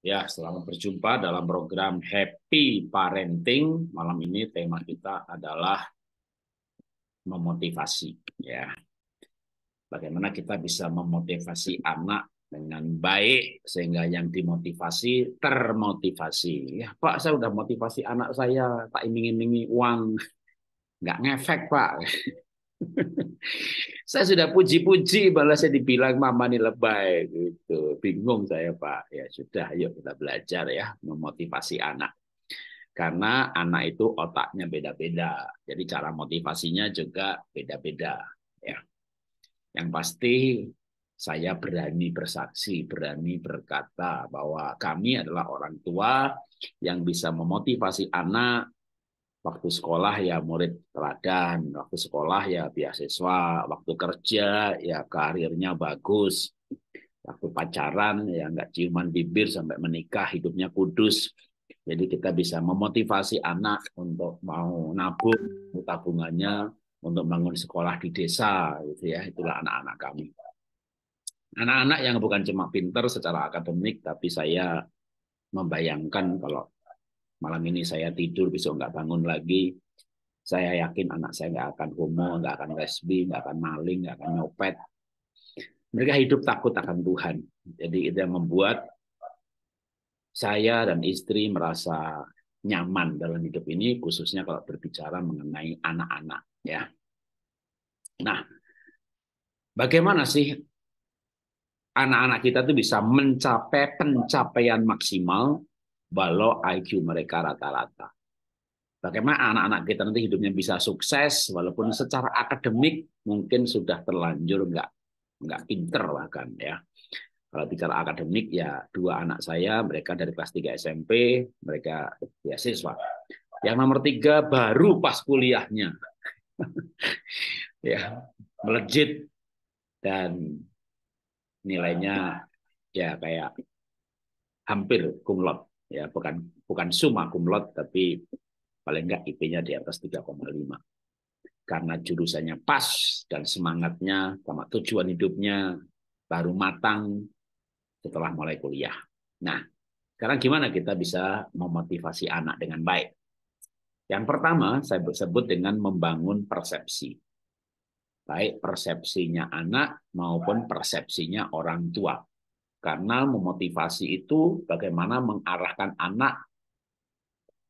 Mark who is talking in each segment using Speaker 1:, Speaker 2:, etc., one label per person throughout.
Speaker 1: Ya, selamat berjumpa dalam program Happy Parenting. Malam ini tema kita adalah memotivasi ya. Bagaimana kita bisa memotivasi anak dengan baik sehingga yang dimotivasi termotivasi. Ya, Pak, saya udah motivasi anak saya, tak iming-imingi uang. Nggak ngefek, Pak. saya sudah puji-puji balas saya dibilang mama ini lebay gitu. Bingung saya pak. Ya sudah yuk kita belajar ya memotivasi anak. Karena anak itu otaknya beda-beda. Jadi cara motivasinya juga beda-beda ya. Yang pasti saya berani bersaksi berani berkata bahwa kami adalah orang tua yang bisa memotivasi anak waktu sekolah ya murid teladan, waktu sekolah ya beasiswa, waktu kerja ya karirnya bagus, waktu pacaran ya nggak ciuman bibir sampai menikah hidupnya kudus. Jadi kita bisa memotivasi anak untuk mau nabung tabungannya untuk bangun sekolah di desa gitu ya itulah anak-anak kami. Anak-anak yang bukan cuma pinter secara akademik tapi saya membayangkan kalau malam ini saya tidur besok nggak bangun lagi. Saya yakin anak saya nggak akan homo nggak akan lesbi nggak akan maling nggak akan nyopet. Mereka hidup takut akan Tuhan. Jadi itu yang membuat saya dan istri merasa nyaman dalam hidup ini khususnya kalau berbicara mengenai anak-anak ya. Nah bagaimana sih anak-anak kita tuh bisa mencapai pencapaian maksimal walau IQ mereka rata-rata. Bagaimana anak-anak kita nanti hidupnya bisa sukses walaupun secara akademik mungkin sudah terlanjur nggak nggak pinter bahkan ya. Kalau bicara akademik ya dua anak saya mereka dari kelas 3 SMP mereka beasiswa. Yang nomor tiga baru pas kuliahnya ya melejit dan nilainya ya kayak hampir kumlot ya bukan bukan summa cum laude tapi paling enggak IP-nya di atas 3,5 karena jurusannya pas dan semangatnya sama tujuan hidupnya baru matang setelah mulai kuliah. Nah, sekarang gimana kita bisa memotivasi anak dengan baik? Yang pertama saya sebut dengan membangun persepsi. Baik persepsinya anak maupun persepsinya orang tua. Karena memotivasi itu bagaimana mengarahkan anak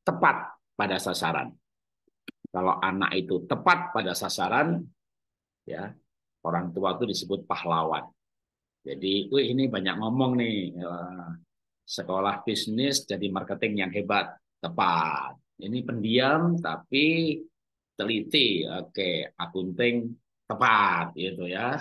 Speaker 1: tepat pada sasaran. Kalau anak itu tepat pada sasaran, ya orang tua itu disebut pahlawan. Jadi, wih ini banyak ngomong nih, eh, sekolah bisnis jadi marketing yang hebat, tepat. Ini pendiam tapi teliti, oke, akunting tepat, gitu ya.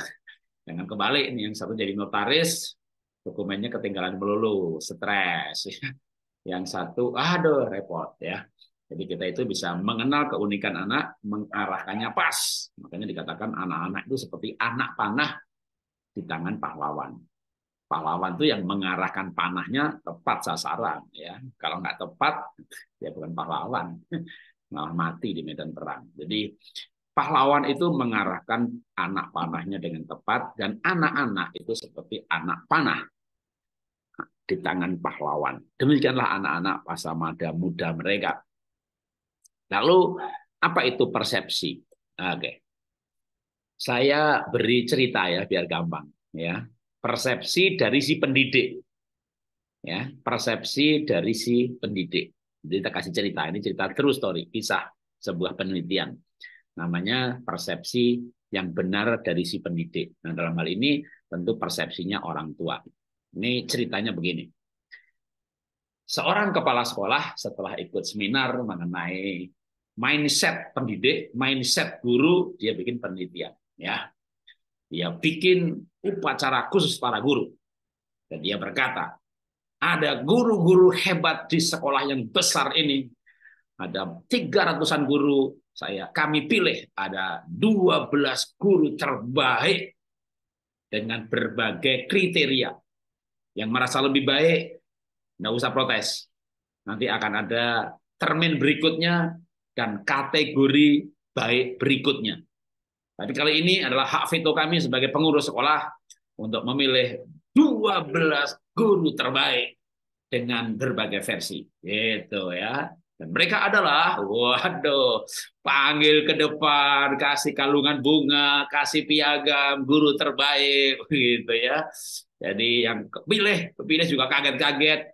Speaker 1: Jangan kebalik ini yang satu jadi notaris, dokumennya ketinggalan melulu, stres. Yang satu, aduh repot ya. Jadi kita itu bisa mengenal keunikan anak, mengarahkannya pas. Makanya dikatakan anak-anak itu seperti anak panah di tangan pahlawan. Pahlawan itu yang mengarahkan panahnya tepat sasaran. ya. Kalau nggak tepat, ya bukan pahlawan, malah mati di medan perang. Jadi pahlawan itu mengarahkan anak panahnya dengan tepat dan anak-anak itu seperti anak panah di tangan pahlawan. Demikianlah anak-anak pasamada muda mereka. Lalu apa itu persepsi? Oke. Saya beri cerita ya biar gampang ya. Persepsi dari si pendidik. Ya, persepsi dari si pendidik. Jadi kita kasih cerita, ini cerita true story, kisah sebuah penelitian. Namanya persepsi yang benar dari si pendidik. Nah, dalam hal ini tentu persepsinya orang tua. Ini ceritanya begini. Seorang kepala sekolah setelah ikut seminar mengenai mindset pendidik, mindset guru, dia bikin penelitian. Ya, dia bikin upacara khusus para guru. Dan dia berkata, ada guru-guru hebat di sekolah yang besar ini. Ada tiga ratusan guru saya kami pilih ada 12 guru terbaik dengan berbagai kriteria yang merasa lebih baik, nggak usah protes. Nanti akan ada termin berikutnya dan kategori baik berikutnya. Tapi kali ini adalah hak veto kami sebagai pengurus sekolah untuk memilih 12 guru terbaik. dengan berbagai versi. Gitu ya. Dan mereka adalah, waduh, panggil ke depan, kasih kalungan bunga, kasih piagam, guru terbaik, gitu ya. Jadi yang kepilih, kepilih juga kaget-kaget.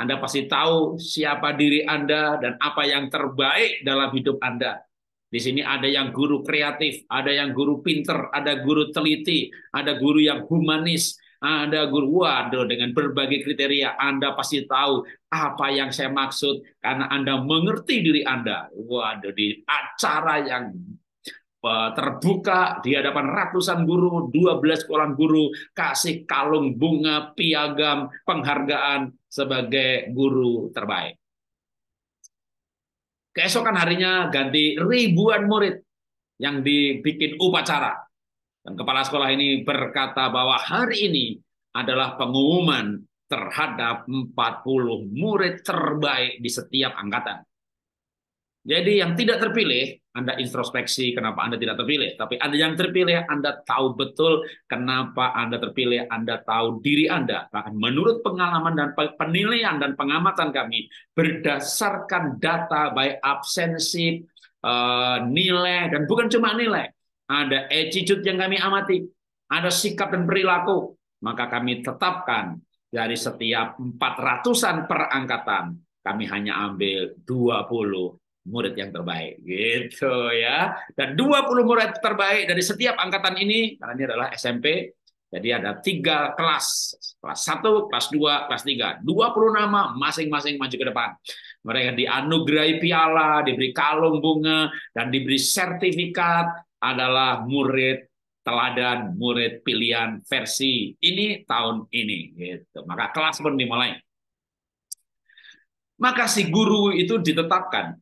Speaker 1: Anda pasti tahu siapa diri Anda dan apa yang terbaik dalam hidup Anda. Di sini ada yang guru kreatif, ada yang guru pinter, ada guru teliti, ada guru yang humanis, ada guru, waduh dengan berbagai kriteria Anda pasti tahu apa yang saya maksud karena Anda mengerti diri Anda. Waduh di acara yang eh, terbuka di hadapan ratusan guru, 12 sekolah guru, kasih kalung bunga, piagam, penghargaan sebagai guru terbaik. Keesokan harinya ganti ribuan murid yang dibikin upacara dan kepala sekolah ini berkata bahwa hari ini adalah pengumuman terhadap 40 murid terbaik di setiap angkatan. Jadi yang tidak terpilih, Anda introspeksi kenapa Anda tidak terpilih. Tapi Anda yang terpilih, Anda tahu betul kenapa Anda terpilih, Anda tahu diri Anda. Bahkan menurut pengalaman dan penilaian dan pengamatan kami, berdasarkan data baik absensi, eh, nilai, dan bukan cuma nilai, ada attitude yang kami amati, ada sikap dan perilaku, maka kami tetapkan dari setiap 400-an perangkatan, kami hanya ambil 20 murid yang terbaik gitu ya. Dan 20 murid terbaik dari setiap angkatan ini karena ini adalah SMP. Jadi ada tiga kelas, kelas 1, kelas 2, kelas 3. 20 nama masing-masing maju ke depan. Mereka dianugerahi piala, diberi kalung bunga, dan diberi sertifikat adalah murid teladan, murid pilihan versi ini tahun ini gitu. Maka kelas pun dimulai. Maka si guru itu ditetapkan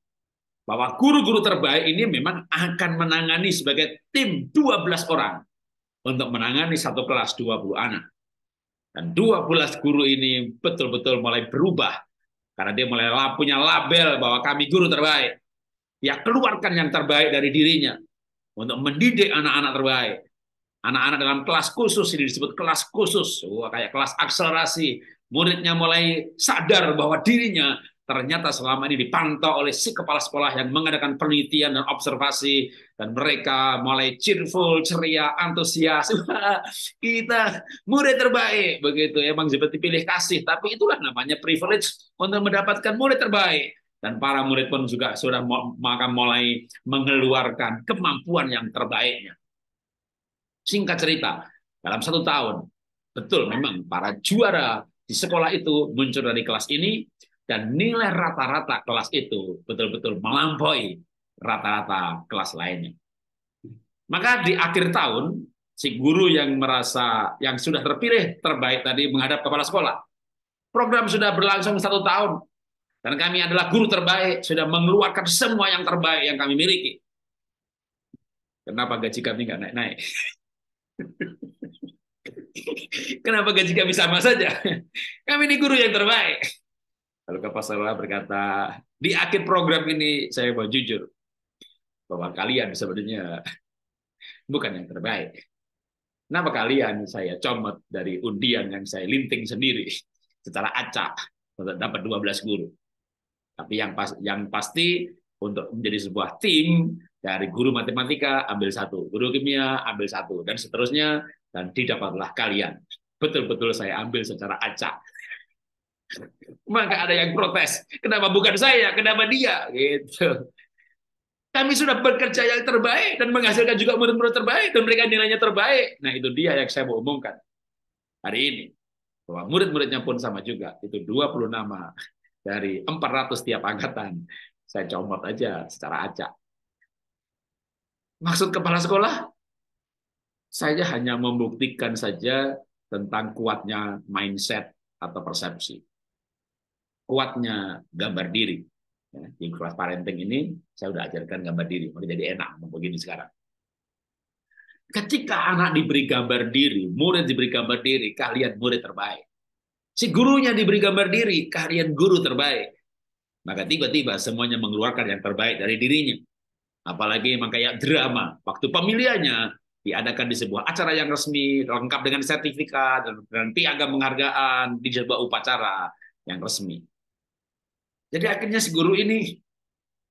Speaker 1: bahwa guru-guru terbaik ini memang akan menangani sebagai tim 12 orang untuk menangani satu kelas 20 anak. Dan 12 guru ini betul-betul mulai berubah karena dia mulai punya label bahwa kami guru terbaik. Ya keluarkan yang terbaik dari dirinya untuk mendidik anak-anak terbaik. Anak-anak dalam kelas khusus ini disebut kelas khusus, Wah, kayak kelas akselerasi. Muridnya mulai sadar bahwa dirinya ternyata selama ini dipantau oleh si kepala sekolah yang mengadakan penelitian dan observasi dan mereka mulai cheerful, ceria, antusias. kita murid terbaik begitu emang seperti pilih kasih, tapi itulah namanya privilege untuk mendapatkan murid terbaik dan para murid pun juga sudah maka mulai mengeluarkan kemampuan yang terbaiknya. Singkat cerita, dalam satu tahun, betul memang para juara di sekolah itu muncul dari kelas ini, dan nilai rata-rata kelas itu betul-betul melampaui rata-rata kelas lainnya. Maka di akhir tahun, si guru yang merasa yang sudah terpilih terbaik tadi menghadap kepala sekolah. Program sudah berlangsung satu tahun, dan kami adalah guru terbaik, sudah mengeluarkan semua yang terbaik yang kami miliki. Kenapa gaji kami nggak naik-naik? Kenapa gaji kami sama saja? Kami ini guru yang terbaik. Lalu Sekolah berkata, di akhir program ini saya mau jujur bahwa kalian sebenarnya bukan yang terbaik. Kenapa kalian saya comot dari undian yang saya linting sendiri secara acak untuk dapat 12 guru? Tapi yang pas, yang pasti untuk menjadi sebuah tim dari guru matematika ambil satu, guru kimia ambil satu, dan seterusnya dan didapatlah kalian. Betul-betul saya ambil secara acak. Maka ada yang protes, kenapa bukan saya, kenapa dia, gitu. Kami sudah bekerja yang terbaik dan menghasilkan juga murid-murid terbaik dan mereka nilainya terbaik. Nah itu dia yang saya mau umumkan hari ini. Bahwa murid-muridnya pun sama juga. Itu 20 nama dari 400 tiap angkatan. Saya comot aja secara acak. Maksud kepala sekolah, saya hanya membuktikan saja tentang kuatnya mindset atau persepsi. Kuatnya gambar diri. Ya, di kelas parenting ini, saya sudah ajarkan gambar diri. Mau jadi enak, begini sekarang. Ketika anak diberi gambar diri, murid diberi gambar diri, kalian murid terbaik. Si gurunya diberi gambar diri, kalian guru terbaik. Maka tiba-tiba semuanya mengeluarkan yang terbaik dari dirinya. Apalagi memang kayak drama. Waktu pemilihannya diadakan di sebuah acara yang resmi, lengkap dengan sertifikat, dan piagam penghargaan, di sebuah upacara. yang resmi. Jadi akhirnya si guru ini,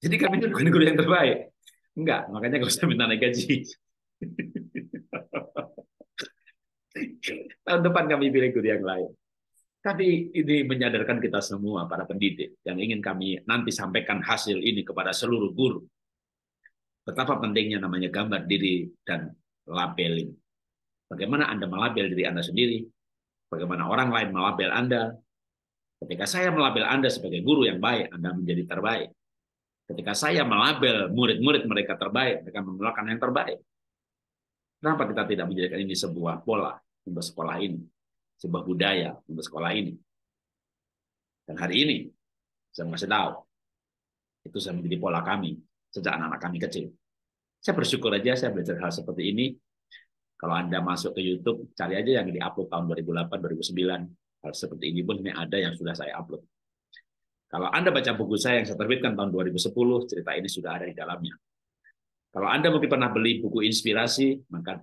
Speaker 1: jadi kami bukan guru yang terbaik. Enggak, makanya gak usah minta naik gaji. Tahun depan kami pilih guru yang lain. Tapi ini menyadarkan kita semua, para pendidik, yang ingin kami nanti sampaikan hasil ini kepada seluruh guru. Betapa pentingnya namanya gambar diri dan labeling. Bagaimana Anda melabel diri Anda sendiri, bagaimana orang lain melabel Anda. Ketika saya melabel Anda sebagai guru yang baik, Anda menjadi terbaik. Ketika saya melabel murid-murid mereka terbaik, mereka mengeluarkan yang terbaik. Kenapa kita tidak menjadikan ini sebuah pola untuk sekolah ini? Sebuah budaya untuk sekolah ini. Dan hari ini, saya masih tahu, itu sudah menjadi pola kami sejak anak-anak kami kecil. Saya bersyukur aja saya belajar hal seperti ini. Kalau Anda masuk ke YouTube, cari aja yang di-upload tahun 2008, 2009. Hal seperti ini pun ini ada yang sudah saya upload. Kalau Anda baca buku saya yang saya terbitkan tahun 2010, cerita ini sudah ada di dalamnya. Kalau Anda mungkin pernah beli buku inspirasi, maka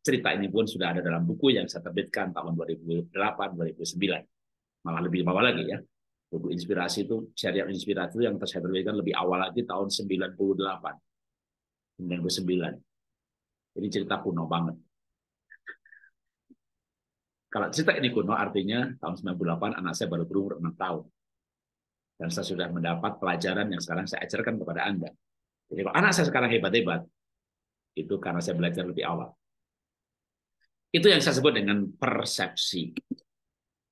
Speaker 1: cerita ini pun sudah ada dalam buku yang saya terbitkan tahun 2008, 2009. Malah lebih bawah lagi ya. Buku inspirasi itu, serial inspirasi itu yang saya terbitkan lebih awal lagi tahun 98. 99. Jadi cerita kuno banget. Kalau cerita ini kuno artinya tahun 98 anak saya baru berumur 6 tahun. Dan saya sudah mendapat pelajaran yang sekarang saya ajarkan kepada Anda jadi kalau anak saya sekarang hebat-hebat, itu karena saya belajar lebih awal. Itu yang saya sebut dengan persepsi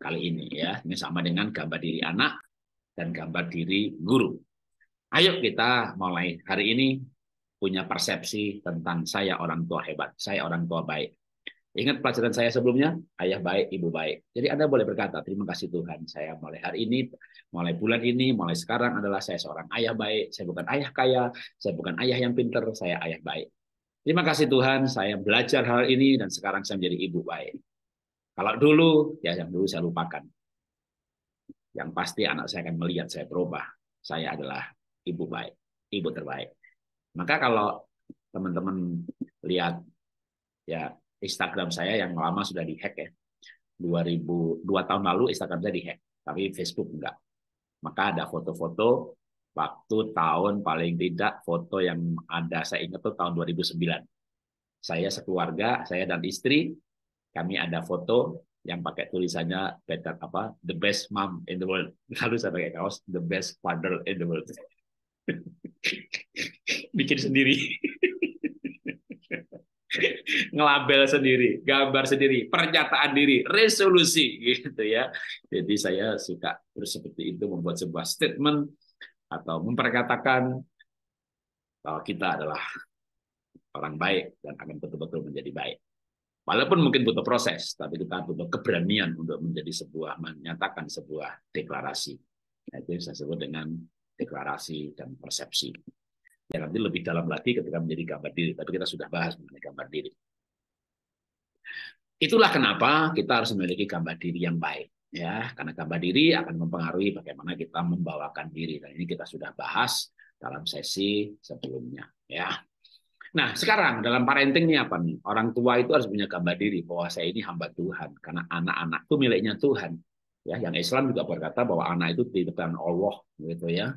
Speaker 1: kali ini ya. Ini sama dengan gambar diri anak dan gambar diri guru. Ayo kita mulai hari ini punya persepsi tentang saya orang tua hebat, saya orang tua baik. Ingat pelajaran saya sebelumnya, ayah baik, ibu baik. Jadi Anda boleh berkata, terima kasih Tuhan, saya mulai hari ini, mulai bulan ini, mulai sekarang adalah saya seorang ayah baik, saya bukan ayah kaya, saya bukan ayah yang pinter, saya ayah baik. Terima kasih Tuhan, saya belajar hal ini dan sekarang saya menjadi ibu baik. Kalau dulu, ya yang dulu saya lupakan. Yang pasti anak saya akan melihat saya berubah. Saya adalah ibu baik, ibu terbaik. Maka kalau teman-teman lihat ya Instagram saya yang lama sudah dihack ya. 2002 tahun lalu Instagram saya dihack, tapi Facebook enggak. Maka ada foto-foto waktu tahun paling tidak foto yang ada saya ingat tuh tahun 2009. Saya sekeluarga, saya dan istri, kami ada foto yang pakai tulisannya better apa the best mom in the world. Lalu saya pakai kaos the best father in the world. Bikin sendiri ngelabel sendiri, gambar sendiri, pernyataan diri, resolusi gitu ya. Jadi saya suka terus seperti itu membuat sebuah statement atau memperkatakan bahwa kita adalah orang baik dan akan betul-betul menjadi baik. Walaupun mungkin butuh proses, tapi kita butuh keberanian untuk menjadi sebuah menyatakan sebuah deklarasi. Nah, itu saya sebut dengan deklarasi dan persepsi. Ya nanti lebih dalam lagi ketika menjadi gambar diri, tapi kita sudah bahas mengenai gambar diri. Itulah kenapa kita harus memiliki gambar diri yang baik ya. Karena gambar diri akan mempengaruhi bagaimana kita membawakan diri. Dan ini kita sudah bahas dalam sesi sebelumnya ya. Nah sekarang dalam parenting ini apa nih? Orang tua itu harus punya gambar diri bahwa saya ini hamba Tuhan. Karena anak-anak itu miliknya Tuhan ya. Yang Islam juga berkata bahwa anak itu di depan Allah gitu ya.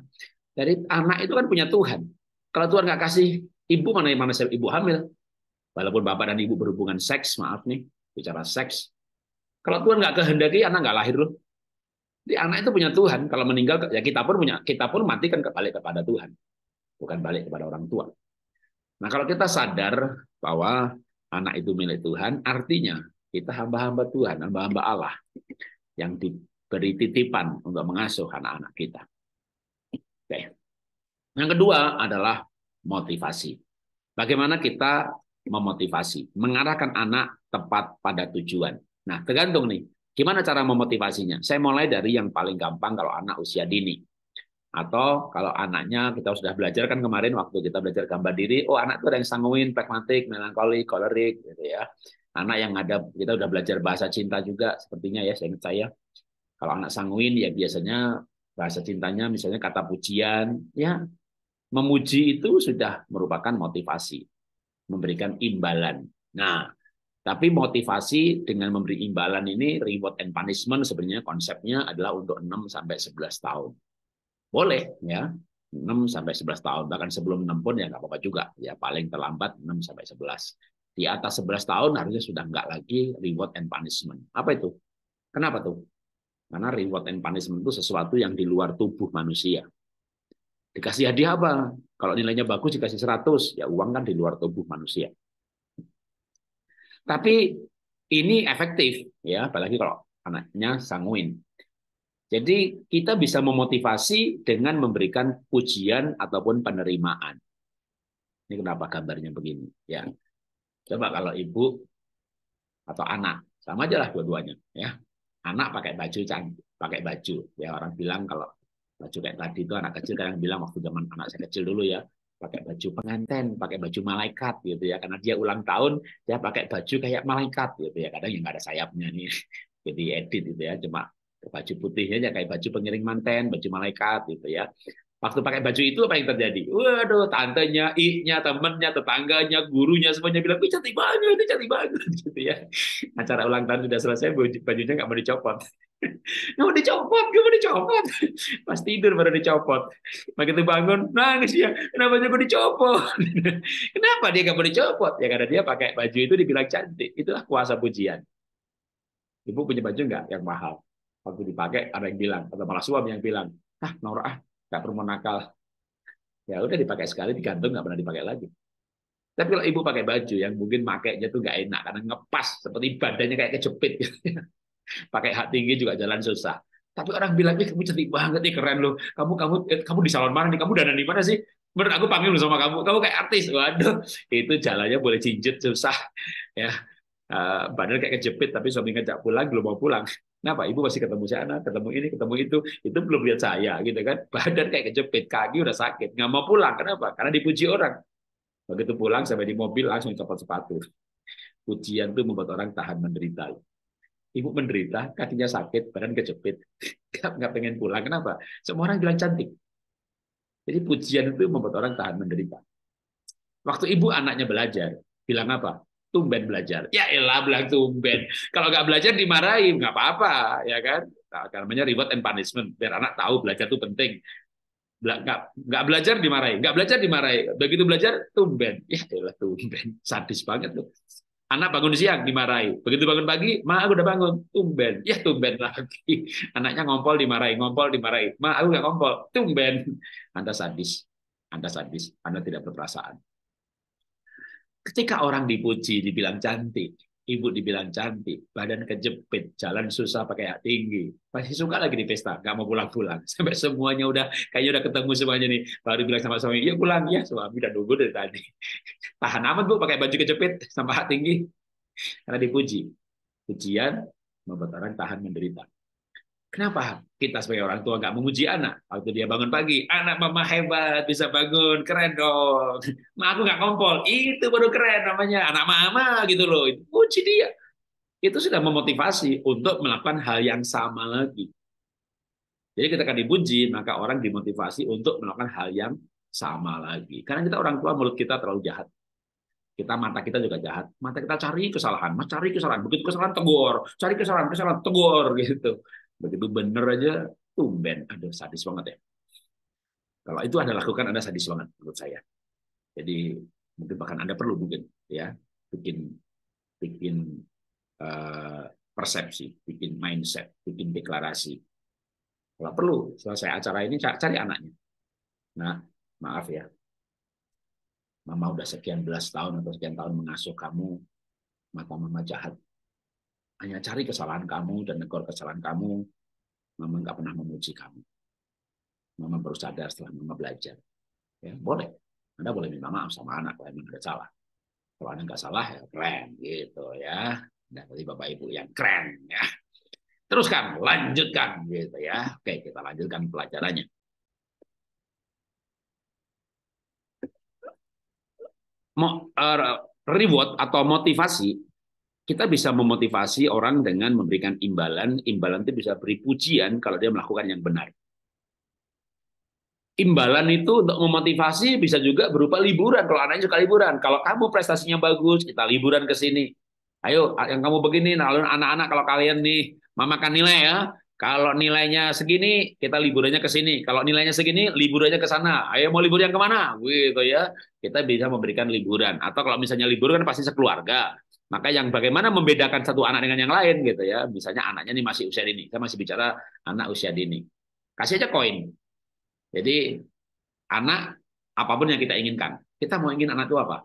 Speaker 1: Jadi anak itu kan punya Tuhan kalau Tuhan nggak kasih ibu mana mana ibu hamil, walaupun bapak dan ibu berhubungan seks, maaf nih, bicara seks. Kalau Tuhan nggak kehendaki, anak nggak lahir loh. Jadi anak itu punya Tuhan. Kalau meninggal, ya kita pun punya, kita pun mati kan balik kepada Tuhan, bukan balik kepada orang tua. Nah kalau kita sadar bahwa anak itu milik Tuhan, artinya kita hamba-hamba Tuhan, hamba-hamba Allah yang diberi titipan untuk mengasuh anak-anak kita. Oke. Yang kedua adalah motivasi. Bagaimana kita memotivasi, mengarahkan anak tepat pada tujuan. Nah, tergantung nih, gimana cara memotivasinya? Saya mulai dari yang paling gampang kalau anak usia dini. Atau kalau anaknya kita sudah belajar kan kemarin waktu kita belajar gambar diri, oh anak itu ada yang sanguin, pragmatik, melankolik, kolerik gitu ya. Anak yang ada kita sudah belajar bahasa cinta juga sepertinya ya, saya ingat saya. Kalau anak sanguin ya biasanya bahasa cintanya misalnya kata pujian, ya Memuji itu sudah merupakan motivasi, memberikan imbalan. Nah, Tapi motivasi dengan memberi imbalan ini reward and punishment sebenarnya konsepnya adalah untuk 6 sampai 11 tahun. Boleh ya. 6 sampai 11 tahun. Bahkan sebelum 6 pun ya nggak apa-apa juga. Ya paling terlambat 6 sampai 11 di atas 11 tahun harusnya sudah nggak lagi reward and punishment. Apa itu? Kenapa tuh? Karena reward and punishment itu sesuatu yang di luar tubuh manusia dikasih hadiah apa kalau nilainya bagus dikasih 100 ya uang kan di luar tubuh manusia tapi ini efektif ya, apalagi kalau anaknya sanguin. Jadi kita bisa memotivasi dengan memberikan pujian ataupun penerimaan. Ini kenapa gambarnya begini ya. Coba kalau ibu atau anak, sama aja lah dua-duanya ya. Anak pakai baju cantik, pakai baju. Ya orang bilang kalau baju kayak tadi itu anak kecil kadang bilang waktu zaman anak saya kecil dulu ya, pakai baju pengantin, pakai baju malaikat gitu ya. Karena dia ulang tahun, dia pakai baju kayak malaikat gitu ya. Kadang yang nggak ada sayapnya nih, jadi edit gitu ya. Cuma baju putihnya aja kayak baju pengiring manten, baju malaikat gitu ya. Waktu pakai baju itu apa yang terjadi? Waduh, tantenya, iknya, temennya, tetangganya, gurunya semuanya bilang, "Wih, cantik banget, ini cantik banget." gitu ya. Acara ulang tahun sudah selesai, bajunya nggak mau dicopot. Nggak mau dicopot, nggak mau dicopot. Pas tidur baru dicopot. Begitu bangun, nangis dia. Kenapa mau dicopot? Kenapa dia nggak mau dicopot? Ya karena dia pakai baju itu dibilang cantik. Itulah kuasa pujian. Ibu punya baju nggak yang mahal? Waktu dipakai ada yang bilang, atau malah suami yang bilang, ah Nora ah nggak perlu nakal. Ya udah dipakai sekali, digantung nggak pernah dipakai lagi. Tapi kalau ibu pakai baju yang mungkin makainya tuh nggak enak karena ngepas seperti badannya kayak kejepit, pakai hak tinggi juga jalan susah. Tapi orang bilang, nih kamu cantik banget nih, keren loh. Kamu kamu eh, kamu di salon mana nih? Kamu dandan di mana sih? Menurut aku panggil sama kamu, kamu kayak artis. Waduh, itu jalannya boleh cincit susah. Ya, uh, badan kayak kejepit, tapi suami ngajak pulang belum mau pulang. Kenapa? Ibu masih ketemu sana, ketemu ini, ketemu itu. Itu belum lihat saya, gitu kan? Badan kayak kejepit, kaki udah sakit, nggak mau pulang. Kenapa? Karena dipuji orang. Begitu pulang sampai di mobil langsung copot sepatu. Pujian itu membuat orang tahan menderita. Ibu menderita, kakinya sakit, badan kejepit, nggak pengen pulang. Kenapa? Semua orang bilang cantik. Jadi pujian itu membuat orang tahan menderita. Waktu ibu anaknya belajar, bilang apa? tumben belajar. Ya elah bilang tumben. Kalau nggak belajar dimarahin, nggak apa-apa, ya kan? Nah, namanya reward and punishment. Biar anak tahu belajar itu penting. Nggak, nggak belajar dimarahin, nggak belajar dimarahin. Begitu belajar, tumben. Ya elah tumben. Sadis banget tuh. Anak bangun siang dimarahi. Begitu bangun pagi, ma aku udah bangun. Tumben. Ya tumben lagi. Anaknya ngompol dimarahi, ngompol dimarahi. Ma aku nggak ngompol. Tumben. Anda sadis. Anda sadis. Anda tidak berperasaan. Ketika orang dipuji, dibilang cantik, ibu dibilang cantik, badan kejepit, jalan susah pakai hak tinggi, pasti suka lagi di pesta, nggak mau pulang-pulang. Sampai semuanya udah kayaknya udah ketemu semuanya nih, baru bilang sama suami, iya pulang ya, suami udah nunggu dari tadi. Tahan amat bu, pakai baju kejepit sama tinggi, karena dipuji. Pujian membuat orang tahan menderita. Kenapa kita sebagai orang tua nggak memuji anak? Waktu dia bangun pagi, anak mama hebat, bisa bangun, keren dong. Ma aku nggak kompol, itu baru keren namanya, anak mama gitu loh. Itu puji dia. Itu sudah memotivasi untuk melakukan hal yang sama lagi. Jadi ketika dipuji, maka orang dimotivasi untuk melakukan hal yang sama lagi. Karena kita orang tua, mulut kita terlalu jahat. Kita mata kita juga jahat. Mata kita cari kesalahan, mas cari kesalahan. Begitu kesalahan tegur, cari kesalahan, kesalahan tegur gitu. Begitu bener aja, tumben. Aduh, sadis banget ya. Kalau itu Anda lakukan, Anda sadis banget menurut saya. Jadi mungkin bahkan Anda perlu mungkin ya bikin bikin uh, persepsi, bikin mindset, bikin deklarasi. Kalau perlu, selesai acara ini cari anaknya. Nah, maaf ya, Mama udah sekian belas tahun atau sekian tahun mengasuh kamu, mata mama jahat hanya cari kesalahan kamu dan negor kesalahan kamu, mama nggak pernah memuji kamu. Mama baru sadar setelah mama belajar. Ya, boleh. Anda boleh minta maaf sama anak kalau memang ada salah. Kalau Anda nggak salah, ya keren gitu ya. Dan tadi Bapak Ibu yang keren ya. Teruskan, lanjutkan gitu ya. Oke, kita lanjutkan pelajarannya. Mau uh, reward atau motivasi kita bisa memotivasi orang dengan memberikan imbalan. Imbalan itu bisa beri pujian kalau dia melakukan yang benar. Imbalan itu untuk memotivasi bisa juga berupa liburan. Kalau anaknya suka liburan, kalau kamu prestasinya bagus, kita liburan ke sini. Ayo, yang kamu begini, nah, anak-anak kalau kalian nih memakan nilai ya, kalau nilainya segini, kita liburannya ke sini. Kalau nilainya segini, liburannya ke sana. Ayo mau libur yang ke mana? Gitu ya. Kita bisa memberikan liburan. Atau kalau misalnya libur kan pasti sekeluarga. Maka yang bagaimana membedakan satu anak dengan yang lain gitu ya. Misalnya anaknya nih masih usia dini. Saya masih bicara anak usia dini. Kasih aja koin. Jadi anak apa pun yang kita inginkan. Kita mau ingin anak itu apa?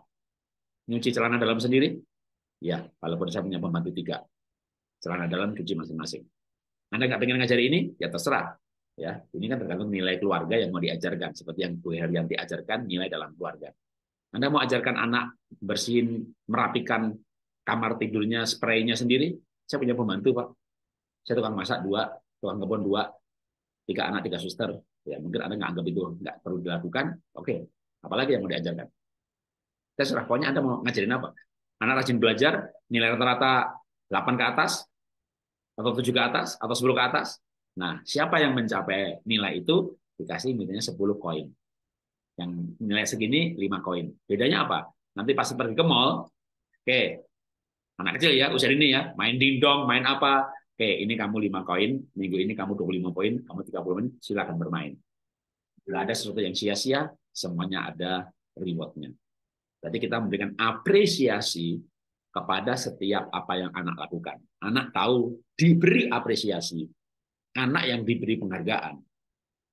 Speaker 1: Nyuci celana dalam sendiri? Ya, walaupun saya punya pembantu tiga. Celana dalam cuci masing-masing. Anda nggak pengen ngajar ini, ya terserah. Ya, ini kan tergantung nilai keluarga yang mau diajarkan. Seperti yang Bu Herianti ajarkan, nilai dalam keluarga. Anda mau ajarkan anak bersihin, merapikan kamar tidurnya, spraynya sendiri, saya punya pembantu, Pak. Saya tukang masak dua, tukang kebun dua, tiga anak, tiga suster. Ya, mungkin Anda nggak anggap itu nggak perlu dilakukan. Oke, apalagi yang mau diajarkan? Terserah, pokoknya Anda mau ngajarin apa? anak rajin belajar, nilai rata-rata 8 ke atas, atau 7 ke atas, atau 10 ke atas. Nah, siapa yang mencapai nilai itu, dikasih misalnya 10 koin. Yang nilai segini, 5 koin. Bedanya apa? Nanti pas pergi ke mall, oke, anak kecil ya, usia ini ya, main dingdong, main apa, oke, ini kamu 5 koin, minggu ini kamu 25 poin, kamu 30 poin, silakan bermain. Tidak ada sesuatu yang sia-sia, semuanya ada rewardnya. Jadi kita memberikan apresiasi kepada setiap apa yang anak lakukan. Anak tahu diberi apresiasi. Anak yang diberi penghargaan,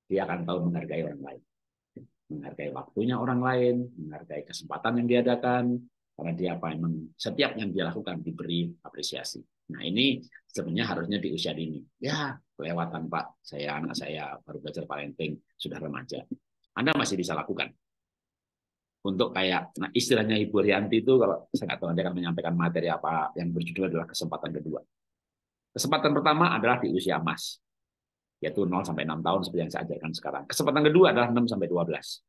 Speaker 1: dia akan tahu menghargai orang lain. Menghargai waktunya orang lain, menghargai kesempatan yang diadakan, karena dia apa yang setiap yang dia lakukan diberi apresiasi. Nah ini sebenarnya harusnya di usia dini. Ya kelewatan Pak, saya anak saya baru belajar parenting sudah remaja. Anda masih bisa lakukan untuk kayak nah istilahnya Ibu Rianti itu kalau saya nggak tahu dia akan menyampaikan materi apa yang berjudul adalah kesempatan kedua. Kesempatan pertama adalah di usia emas, yaitu 0 sampai 6 tahun seperti yang saya ajarkan sekarang. Kesempatan kedua adalah 6 sampai 12.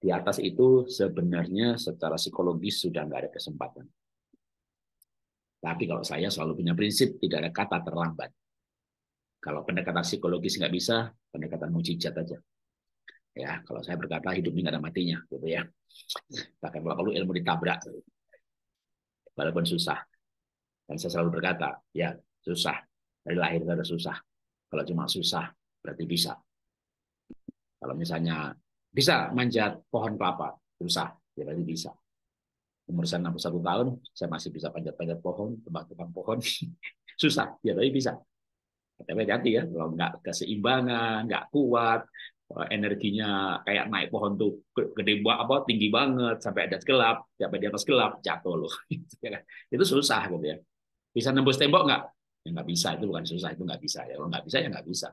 Speaker 1: Di atas itu sebenarnya secara psikologis sudah nggak ada kesempatan. Tapi kalau saya selalu punya prinsip tidak ada kata terlambat. Kalau pendekatan psikologis nggak bisa, pendekatan mujizat aja ya kalau saya berkata hidup ini nggak ada matinya gitu ya. Bahkan kalau perlu ilmu ditabrak. Walaupun susah. Dan saya selalu berkata ya susah. Dari lahir ada susah. Kalau cuma susah berarti bisa. Kalau misalnya bisa manjat pohon kelapa susah. Ya berarti bisa. Umur saya 61 tahun saya masih bisa panjat-panjat pohon tebak-tebak pohon. Susah. Ya tapi bisa. Tapi hati ya kalau nggak keseimbangan nggak kuat energinya kayak naik pohon tuh gede apa tinggi banget sampai ada gelap sampai di atas gelap jatuh loh. Itu susah gitu ya bisa nembus tembok nggak? Ya nggak bisa itu bukan susah itu nggak bisa. Ya kalau nggak bisa ya nggak bisa.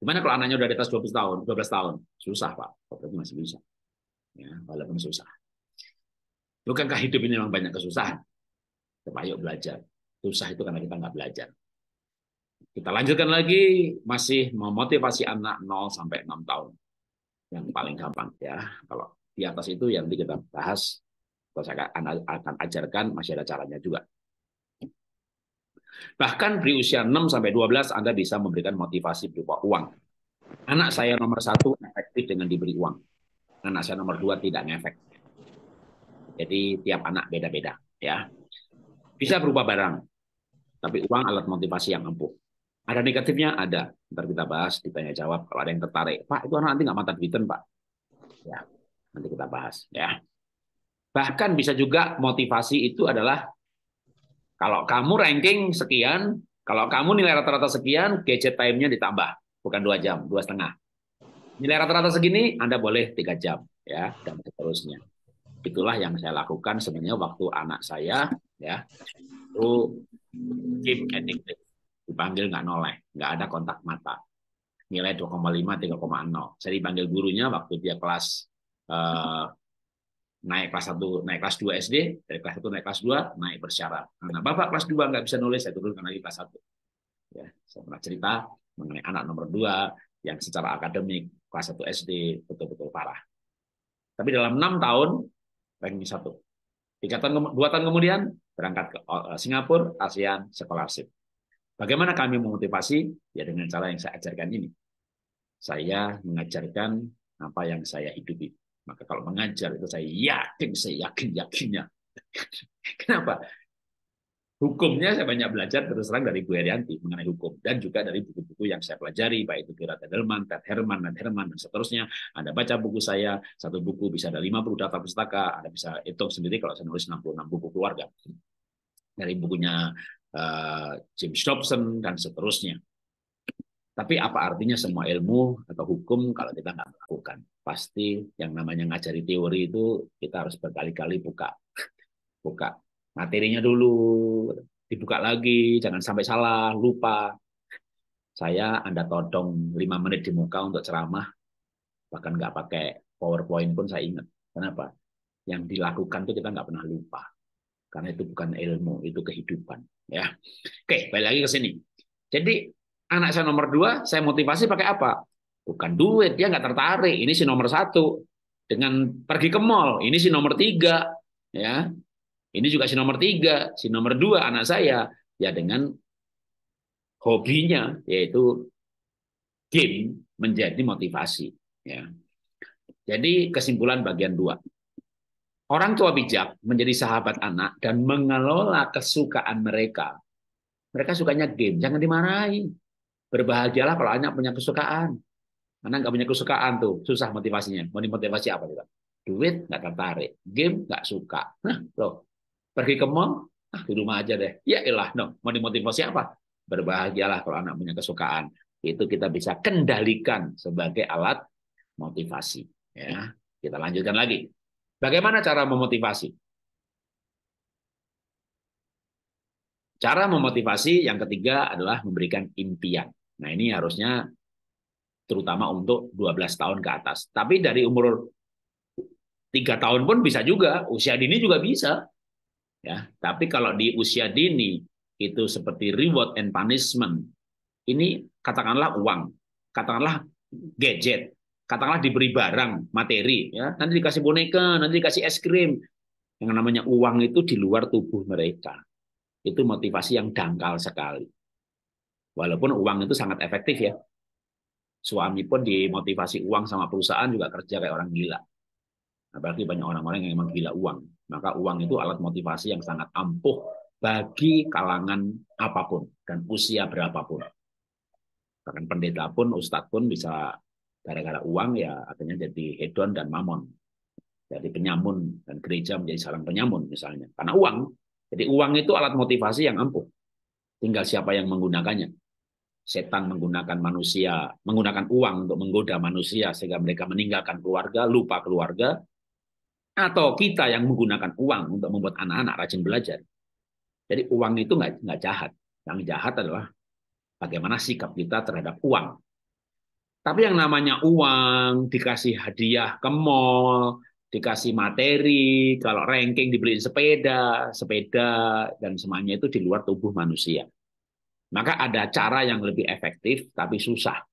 Speaker 1: Gimana kalau anaknya udah di atas 12 tahun 12 tahun? Susah pak. Berarti masih bisa. Ya walaupun susah. Bukankah hidup ini memang banyak kesusahan? Coba yuk belajar. Susah itu karena kita nggak belajar kita lanjutkan lagi masih memotivasi anak 0 sampai 6 tahun. Yang paling gampang ya. Kalau di atas itu yang nanti kita bahas saya akan ajarkan masih ada caranya juga. Bahkan di usia 6 sampai 12 Anda bisa memberikan motivasi berupa uang. Anak saya nomor satu efektif dengan diberi uang. Anak saya nomor dua tidak ngefek. Jadi tiap anak beda-beda ya. Bisa berupa barang, tapi uang alat motivasi yang ampuh. Ada negatifnya? Ada. Ntar kita bahas, ditanya jawab. Kalau ada yang tertarik, Pak, itu anak nanti nggak mantan duitan, Pak. Ya, nanti kita bahas. ya. Bahkan bisa juga motivasi itu adalah kalau kamu ranking sekian, kalau kamu nilai rata-rata sekian, gadget time-nya ditambah, bukan dua jam, dua setengah. Nilai rata-rata segini, Anda boleh tiga jam, ya, dan seterusnya. Itulah yang saya lakukan sebenarnya waktu anak saya, ya, itu keep getting dipanggil nggak noleh, nggak ada kontak mata. Nilai 2,5, 3,0. Saya dipanggil gurunya waktu dia kelas eh, naik kelas 1, naik kelas 2 SD, dari kelas 1 naik kelas 2, naik bersyarat. Karena Bapak kelas 2 nggak bisa nulis, saya turunkan lagi kelas 1. Ya, saya pernah cerita mengenai anak nomor 2 yang secara akademik kelas 1 SD betul-betul parah. Tapi dalam enam tahun ranking satu. Tiga tahun, dua tahun kemudian berangkat ke eh, Singapura, ASEAN, scholarship. Bagaimana kami memotivasi? Ya dengan cara yang saya ajarkan ini. Saya mengajarkan apa yang saya hidupi. Maka kalau mengajar itu saya yakin, saya yakin, yakinnya. Kenapa? Hukumnya saya banyak belajar terus terang dari Bu Herianti mengenai hukum dan juga dari buku-buku yang saya pelajari baik itu Gerard Edelman, Ted Herman, dan Herman dan seterusnya. Anda baca buku saya, satu buku bisa ada 50 data pustaka, Anda bisa hitung sendiri kalau saya nulis 66 buku keluarga. Dari bukunya uh, James Dobson dan seterusnya. Tapi apa artinya semua ilmu atau hukum kalau kita nggak melakukan? Pasti yang namanya ngajari teori itu kita harus berkali-kali buka buka materinya dulu, dibuka lagi, jangan sampai salah, lupa. Saya Anda todong lima menit di muka untuk ceramah, bahkan nggak pakai PowerPoint pun saya ingat. Kenapa? Yang dilakukan itu kita nggak pernah lupa. Karena itu bukan ilmu, itu kehidupan. Ya, Oke, balik lagi ke sini. Jadi anak saya nomor dua, saya motivasi pakai apa? Bukan duit, dia nggak tertarik. Ini si nomor satu. Dengan pergi ke mall, ini si nomor tiga. Ya, ini juga si nomor tiga, si nomor dua anak saya ya dengan hobinya yaitu game menjadi motivasi. Ya. Jadi kesimpulan bagian dua. Orang tua bijak menjadi sahabat anak dan mengelola kesukaan mereka. Mereka sukanya game, jangan dimarahi. Berbahagialah kalau anak punya kesukaan. Anak nggak punya kesukaan tuh, susah motivasinya. Mau dimotivasi apa juga? Duit nggak tertarik, game nggak suka. Nah, loh, Pergi ke mall, ah di rumah aja deh. Ya ilah, no. mau dimotivasi apa? Berbahagialah kalau anak punya kesukaan. Itu kita bisa kendalikan sebagai alat motivasi. Ya, kita lanjutkan lagi. Bagaimana cara memotivasi? Cara memotivasi yang ketiga adalah memberikan impian. Nah, ini harusnya terutama untuk 12 tahun ke atas. Tapi dari umur tiga tahun pun bisa juga, usia dini juga bisa. Ya, tapi kalau di usia dini itu seperti reward and punishment. Ini katakanlah uang, katakanlah gadget, katakanlah diberi barang, materi, ya. Nanti dikasih boneka, nanti dikasih es krim. Yang namanya uang itu di luar tubuh mereka. Itu motivasi yang dangkal sekali. Walaupun uang itu sangat efektif ya. Suami pun dimotivasi uang sama perusahaan juga kerja kayak orang gila. Apalagi banyak orang-orang yang memang gila uang. Maka uang itu alat motivasi yang sangat ampuh bagi kalangan apa pun dan usia berapapun. Bahkan pendeta pun, ustadz pun bisa gara-gara uang ya akhirnya jadi hedon dan mamon. Jadi penyamun dan gereja menjadi sarang penyamun misalnya. Karena uang. Jadi uang itu alat motivasi yang ampuh. Tinggal siapa yang menggunakannya. Setan menggunakan manusia, menggunakan uang untuk menggoda manusia sehingga mereka meninggalkan keluarga, lupa keluarga, atau kita yang menggunakan uang untuk membuat anak-anak rajin belajar. Jadi uang itu nggak nggak jahat. Yang jahat adalah bagaimana sikap kita terhadap uang. Tapi yang namanya uang dikasih hadiah ke mall, dikasih materi, kalau ranking dibeliin sepeda, sepeda dan semuanya itu di luar tubuh manusia. Maka ada cara yang lebih efektif tapi susah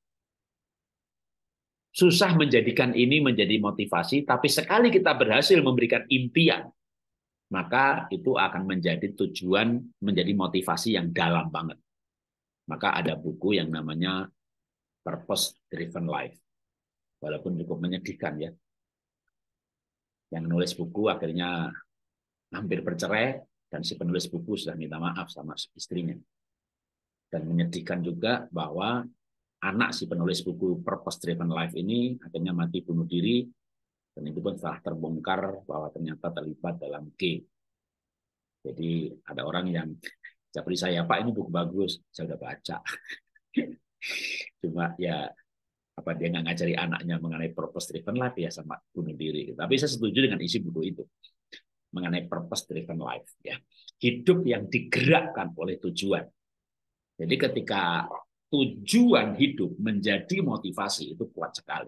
Speaker 1: susah menjadikan ini menjadi motivasi, tapi sekali kita berhasil memberikan impian, maka itu akan menjadi tujuan, menjadi motivasi yang dalam banget. Maka ada buku yang namanya Purpose Driven Life. Walaupun cukup menyedihkan ya. Yang nulis buku akhirnya hampir bercerai, dan si penulis buku sudah minta maaf sama istrinya. Dan menyedihkan juga bahwa anak si penulis buku Purpose Driven Life ini akhirnya mati bunuh diri dan itu pun setelah terbongkar bahwa ternyata terlibat dalam G. Jadi ada orang yang seperti saya, Pak ini buku bagus, saya udah baca. Cuma ya apa dia nggak ngajari anaknya mengenai purpose driven life ya sama bunuh diri. Tapi saya setuju dengan isi buku itu mengenai purpose driven life ya. Hidup yang digerakkan oleh tujuan. Jadi ketika tujuan hidup menjadi motivasi itu kuat sekali.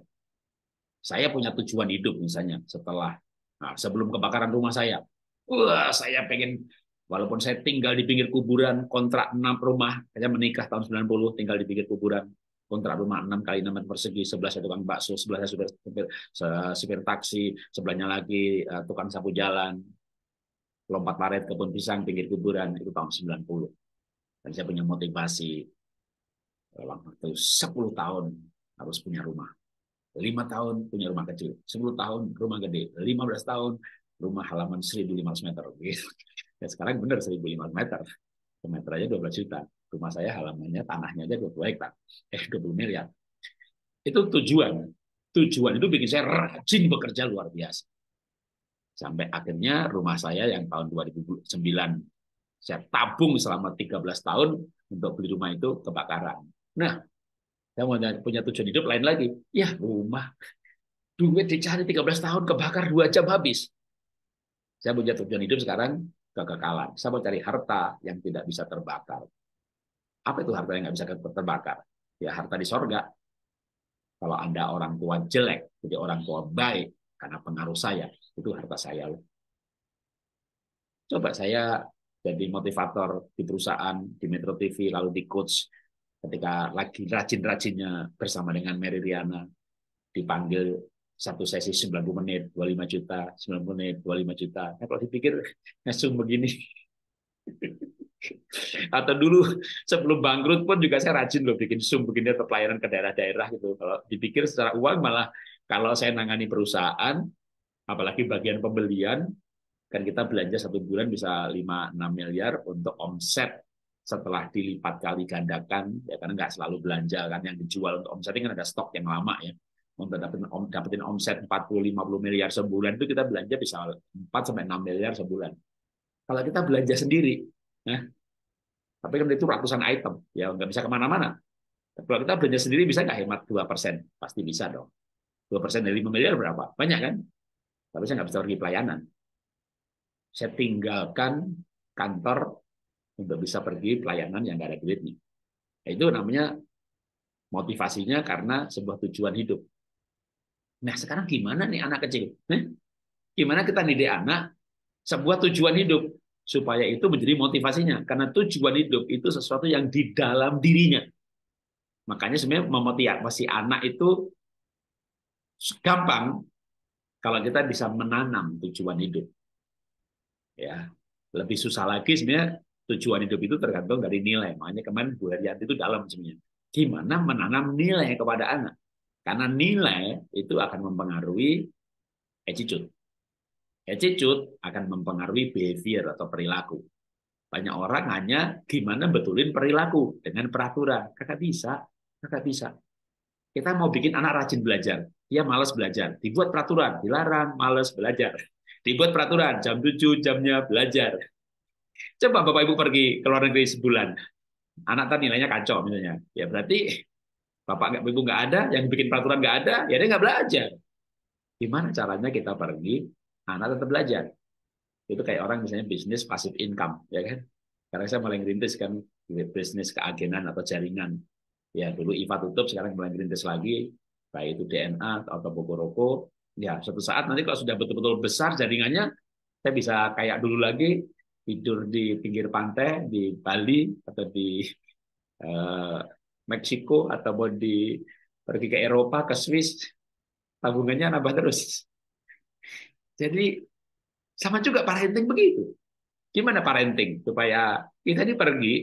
Speaker 1: Saya punya tujuan hidup misalnya setelah nah, sebelum kebakaran rumah saya. Wah, saya pengen walaupun saya tinggal di pinggir kuburan, kontrak 6 rumah, saya menikah tahun 90 tinggal di pinggir kuburan, kontrak rumah 6 kali 6 meter persegi, sebelah saya tukang bakso, sebelah saya supir, supir, supir taksi, sebelahnya lagi uh, tukang sapu jalan, lompat paret kebun pisang pinggir kuburan itu tahun 90. Dan saya punya motivasi dalam waktu 10 tahun harus punya rumah. 5 tahun punya rumah kecil, 10 tahun rumah gede, 15 tahun rumah halaman 1500 meter. Gitu. Ya sekarang benar 1.500 meter. Meter aja 12 juta. Rumah saya halamannya, tanahnya aja 20 hektar. Eh, 20 miliar. Itu tujuan. Tujuan itu bikin saya rajin bekerja luar biasa. Sampai akhirnya rumah saya yang tahun 2009 saya tabung selama 13 tahun untuk beli rumah itu kebakaran. Nah, saya mau punya tujuan hidup lain lagi. Ya, rumah. Duit dicari 13 tahun, kebakar dua jam habis. Saya punya tujuan hidup sekarang kekekalan. Saya mau cari harta yang tidak bisa terbakar. Apa itu harta yang nggak bisa terbakar? Ya harta di sorga. Kalau Anda orang tua jelek, jadi orang tua baik, karena pengaruh saya, itu harta saya. Coba saya jadi motivator di perusahaan, di Metro TV, lalu di coach, ketika lagi rajin-rajinnya bersama dengan Mary Riana, dipanggil satu sesi 90 menit, 25 juta, 90 menit, 25 juta. Nah, kalau dipikir, ngesum begini. Atau dulu sebelum bangkrut pun juga saya rajin loh bikin Zoom begini atau pelayanan ke daerah-daerah gitu. Kalau dipikir secara uang malah kalau saya nangani perusahaan, apalagi bagian pembelian, kan kita belanja satu bulan bisa 5-6 miliar untuk omset setelah dilipat kali gandakan ya karena nggak selalu belanja kan yang dijual untuk omset kan ada stok yang lama ya untuk dapetin om, dapetin omset 40 50 miliar sebulan itu kita belanja bisa 4 sampai 6 miliar sebulan. Kalau kita belanja sendiri, ya, tapi kan itu ratusan item, ya nggak bisa ke mana-mana. Kalau kita belanja sendiri bisa nggak hemat 2 persen? Pasti bisa dong. 2 persen dari 5 miliar berapa? Banyak kan? Tapi saya nggak bisa pergi pelayanan saya tinggalkan kantor untuk bisa pergi pelayanan yang nggak ada duitnya. Nah, itu namanya motivasinya karena sebuah tujuan hidup. Nah sekarang gimana nih anak kecil? Gimana kita didik anak sebuah tujuan hidup supaya itu menjadi motivasinya? Karena tujuan hidup itu sesuatu yang di dalam dirinya. Makanya sebenarnya memotivasi anak itu gampang kalau kita bisa menanam tujuan hidup ya lebih susah lagi sebenarnya tujuan hidup itu tergantung dari nilai makanya kemarin Bu Herianti itu dalam sebenarnya gimana menanam nilai kepada anak karena nilai itu akan mempengaruhi attitude attitude akan mempengaruhi behavior atau perilaku banyak orang hanya gimana betulin perilaku dengan peraturan kakak bisa kakak bisa kita mau bikin anak rajin belajar dia malas belajar dibuat peraturan dilarang malas belajar Dibuat peraturan, jam 7 jamnya belajar. Coba Bapak Ibu pergi ke luar negeri sebulan. Anak tadi nilainya kacau misalnya. Ya berarti Bapak nggak Ibu nggak ada, yang bikin peraturan nggak ada, ya dia nggak belajar. Gimana caranya kita pergi, anak tetap belajar. Itu kayak orang misalnya bisnis pasif income, ya kan? Karena saya mulai ngerintis kan bisnis keagenan atau jaringan. Ya dulu IVA tutup, sekarang mulai ngerintis lagi, baik itu DNA atau Bogoroko, ya suatu saat nanti kalau sudah betul-betul besar jaringannya saya bisa kayak dulu lagi tidur di pinggir pantai di Bali atau di uh, Meksiko atau di pergi ke Eropa ke Swiss tabungannya nambah terus jadi sama juga parenting begitu gimana parenting supaya kita ini pergi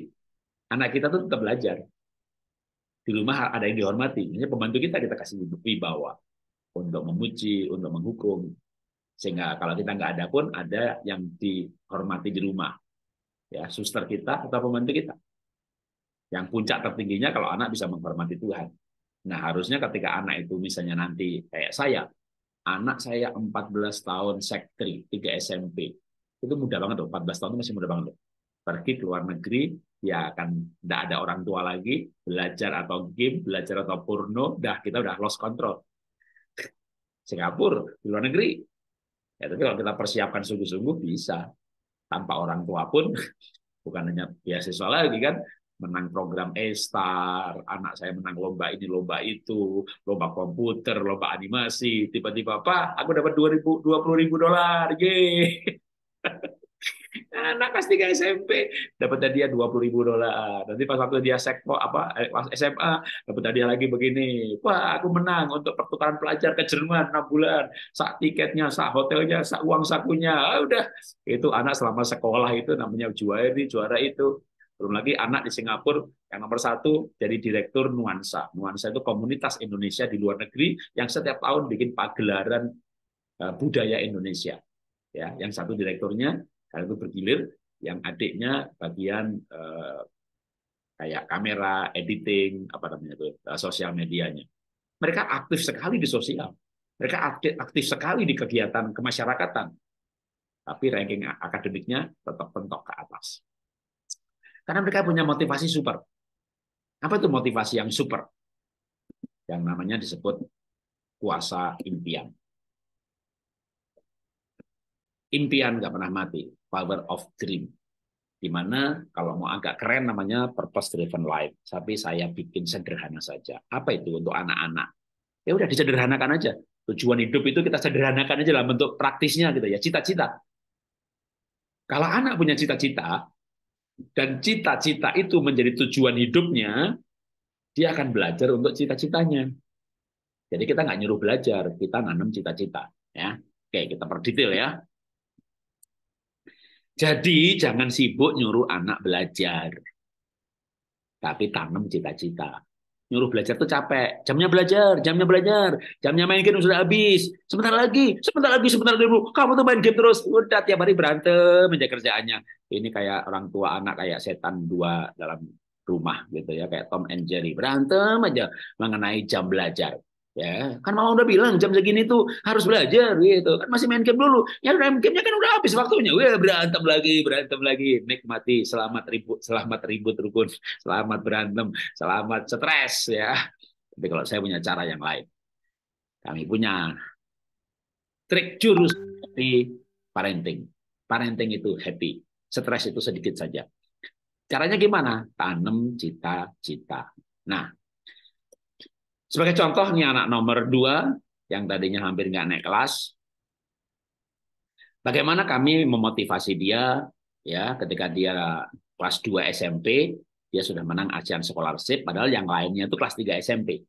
Speaker 1: anak kita tuh tetap belajar di rumah ada yang dihormati ini pembantu kita kita kasih wibawa untuk memuji, untuk menghukum. Sehingga kalau kita nggak ada pun ada yang dihormati di rumah. Ya, suster kita atau pembantu kita. Yang puncak tertingginya kalau anak bisa menghormati Tuhan. Nah, harusnya ketika anak itu misalnya nanti kayak saya, anak saya 14 tahun sektri, 3 SMP. Itu mudah banget tuh, 14 tahun itu masih mudah banget tuh. Pergi ke luar negeri, ya akan tidak ada orang tua lagi, belajar atau game, belajar atau porno, dah kita udah lost control Singapura, di luar negeri. Ya, tapi kalau kita persiapkan sungguh-sungguh bisa. Tanpa orang tua pun, bukan hanya beasiswa lagi kan, menang program E-Star, anak saya menang lomba ini, lomba itu, lomba komputer, lomba animasi, tiba-tiba, Pak, aku dapat 20 ribu dolar, yeay. anak kelas 3 SMP dapat hadiah dua puluh ribu dolar. Nanti pas waktu dia sekpo apa eh, SMA dapat hadiah lagi begini. Wah, aku menang untuk pertukaran pelajar ke Jerman enam bulan. Sak tiketnya, sak hotelnya, sak uang sakunya. Ah, udah itu anak selama sekolah itu namanya juara ini, juara itu. Belum lagi anak di Singapura yang nomor satu jadi direktur Nuansa. Nuansa itu komunitas Indonesia di luar negeri yang setiap tahun bikin pagelaran eh, budaya Indonesia. Ya, yang satu direkturnya kalau itu bergilir yang adiknya bagian eh, kayak kamera, editing, apa namanya itu, eh, sosial medianya. Mereka aktif sekali di sosial. Mereka aktif, aktif sekali di kegiatan kemasyarakatan. Tapi ranking akademiknya tetap pentok ke atas. Karena mereka punya motivasi super. Apa itu motivasi yang super? Yang namanya disebut kuasa impian. Impian nggak pernah mati. Power of dream di mana kalau mau agak keren namanya purpose driven life. Tapi saya bikin sederhana saja. Apa itu untuk anak-anak? Ya udah disederhanakan aja. Tujuan hidup itu kita sederhanakan aja lah bentuk praktisnya gitu ya, cita-cita. Kalau anak punya cita-cita dan cita-cita itu menjadi tujuan hidupnya, dia akan belajar untuk cita-citanya. Jadi kita nggak nyuruh belajar, kita nanam cita-cita. Ya, oke kita perdetail ya. Jadi jangan sibuk nyuruh anak belajar. Tapi tanam cita-cita. Nyuruh belajar tuh capek. Jamnya belajar, jamnya belajar. Jamnya main game sudah habis. Sebentar lagi, sebentar lagi, sebentar lagi. Kamu tuh main game terus. Udah tiap hari berantem aja kerjaannya. Ini kayak orang tua anak kayak setan dua dalam rumah gitu ya. Kayak Tom and Jerry. Berantem aja mengenai jam belajar. Ya, kan mama udah bilang jam segini tuh harus belajar gitu. Kan masih main game dulu. Ya main gamenya kan udah habis waktunya. Wah, berantem lagi, berantem lagi. Nikmati selamat ribut, selamat ribut rukun, selamat berantem, selamat stres ya. Tapi kalau saya punya cara yang lain. Kami punya trik jurus di parenting. Parenting itu happy. Stres itu sedikit saja. Caranya gimana? Tanam cita-cita. Nah, sebagai contoh, ini anak nomor dua yang tadinya hampir nggak naik kelas. Bagaimana kami memotivasi dia ya ketika dia kelas 2 SMP, dia sudah menang ASEAN Scholarship, padahal yang lainnya itu kelas 3 SMP.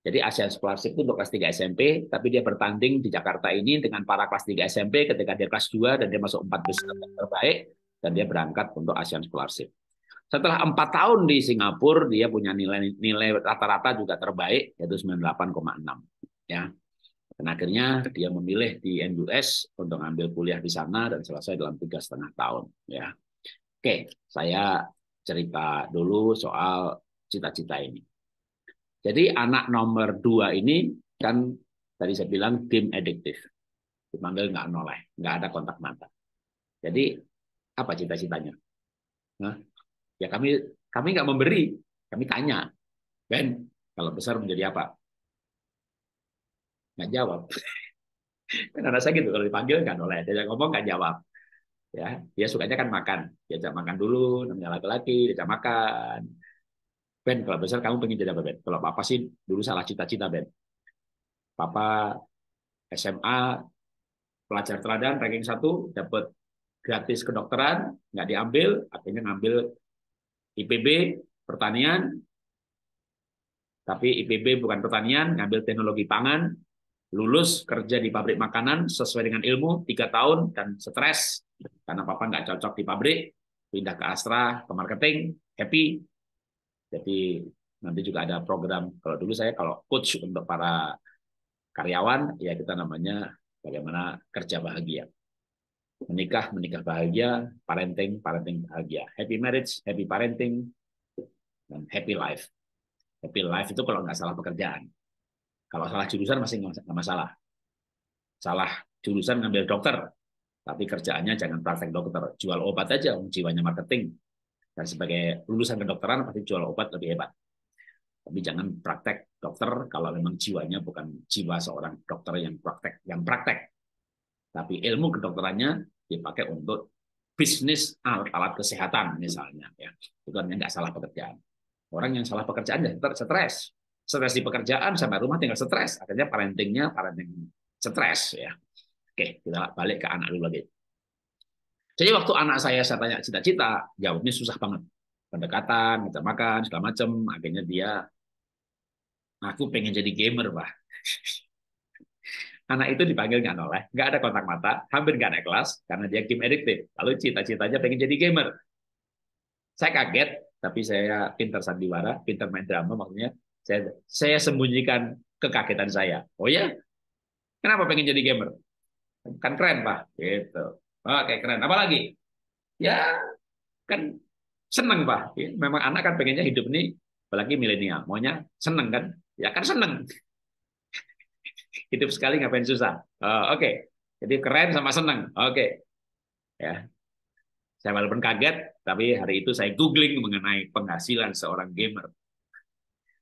Speaker 1: Jadi ASEAN Scholarship itu untuk kelas 3 SMP, tapi dia bertanding di Jakarta ini dengan para kelas 3 SMP ketika dia kelas 2 dan dia masuk empat besar terbaik, dan dia berangkat untuk ASEAN Scholarship. Setelah empat tahun di Singapura, dia punya nilai nilai rata-rata juga terbaik, yaitu 98,6. Ya. Dan akhirnya dia memilih di NUS untuk ambil kuliah di sana dan selesai dalam tiga setengah tahun. Ya. Oke, saya cerita dulu soal cita-cita ini. Jadi anak nomor dua ini kan tadi saya bilang game addictive. Dipanggil nggak noleh, nggak ada kontak mata. Jadi apa cita-citanya? Nah, Ya kami kami nggak memberi, kami tanya, Ben, kalau besar menjadi apa? Nggak jawab. kan anak saya gitu, kalau dipanggil nggak noleh, dia ngomong nggak jawab. Ya, dia sukanya kan makan, diajak makan dulu, namanya laki-laki, diajak makan. Ben, kalau besar kamu pengen jadi apa, Ben? Kalau papa sih dulu salah cita-cita, Ben. Papa SMA pelajar teladan ranking satu dapat gratis kedokteran nggak diambil akhirnya ngambil IPB pertanian, tapi IPB bukan pertanian, ngambil teknologi pangan, lulus kerja di pabrik makanan sesuai dengan ilmu tiga tahun dan stres karena papa nggak cocok di pabrik, pindah ke Astra ke marketing, happy. Jadi nanti juga ada program. Kalau dulu saya kalau coach untuk para karyawan, ya kita namanya bagaimana kerja bahagia menikah menikah bahagia, parenting parenting bahagia, happy marriage, happy parenting, dan happy life. Happy life itu kalau nggak salah pekerjaan. Kalau salah jurusan masih nggak masalah. Salah jurusan ngambil dokter, tapi kerjaannya jangan praktek dokter, jual obat aja, jiwanya marketing. Dan sebagai lulusan kedokteran pasti jual obat lebih hebat. Tapi jangan praktek dokter kalau memang jiwanya bukan jiwa seorang dokter yang praktek, yang praktek tapi ilmu kedokterannya dipakai untuk bisnis alat-alat kesehatan misalnya ya. Itu kan nggak salah pekerjaan. Orang yang salah pekerjaan ya stres. Stres di pekerjaan sampai rumah tinggal stres. Akhirnya parentingnya parenting stres ya. Oke kita balik ke anak dulu lagi. Jadi waktu anak saya saya tanya cita-cita jawabnya susah banget. Pendekatan kita makan segala macam. Akhirnya dia aku pengen jadi gamer pak anak itu dipanggil nggak noleh, nggak ada kontak mata, hampir nggak naik kelas karena dia game addicted. Lalu cita-citanya pengen jadi gamer. Saya kaget, tapi saya pintar sandiwara, pintar main drama maksudnya. Saya, saya sembunyikan kekagetan saya. Oh ya, kenapa pengen jadi gamer? Kan keren pak, gitu. Oke keren. Apa lagi? Ya kan seneng Pak. Memang anak kan pengennya hidup ini, apalagi milenial, maunya seneng kan? Ya kan seneng. Hidup sekali ngapain susah. Oh, Oke, okay. jadi keren sama seneng. Oke, okay. ya. Saya walaupun kaget, tapi hari itu saya googling mengenai penghasilan seorang gamer.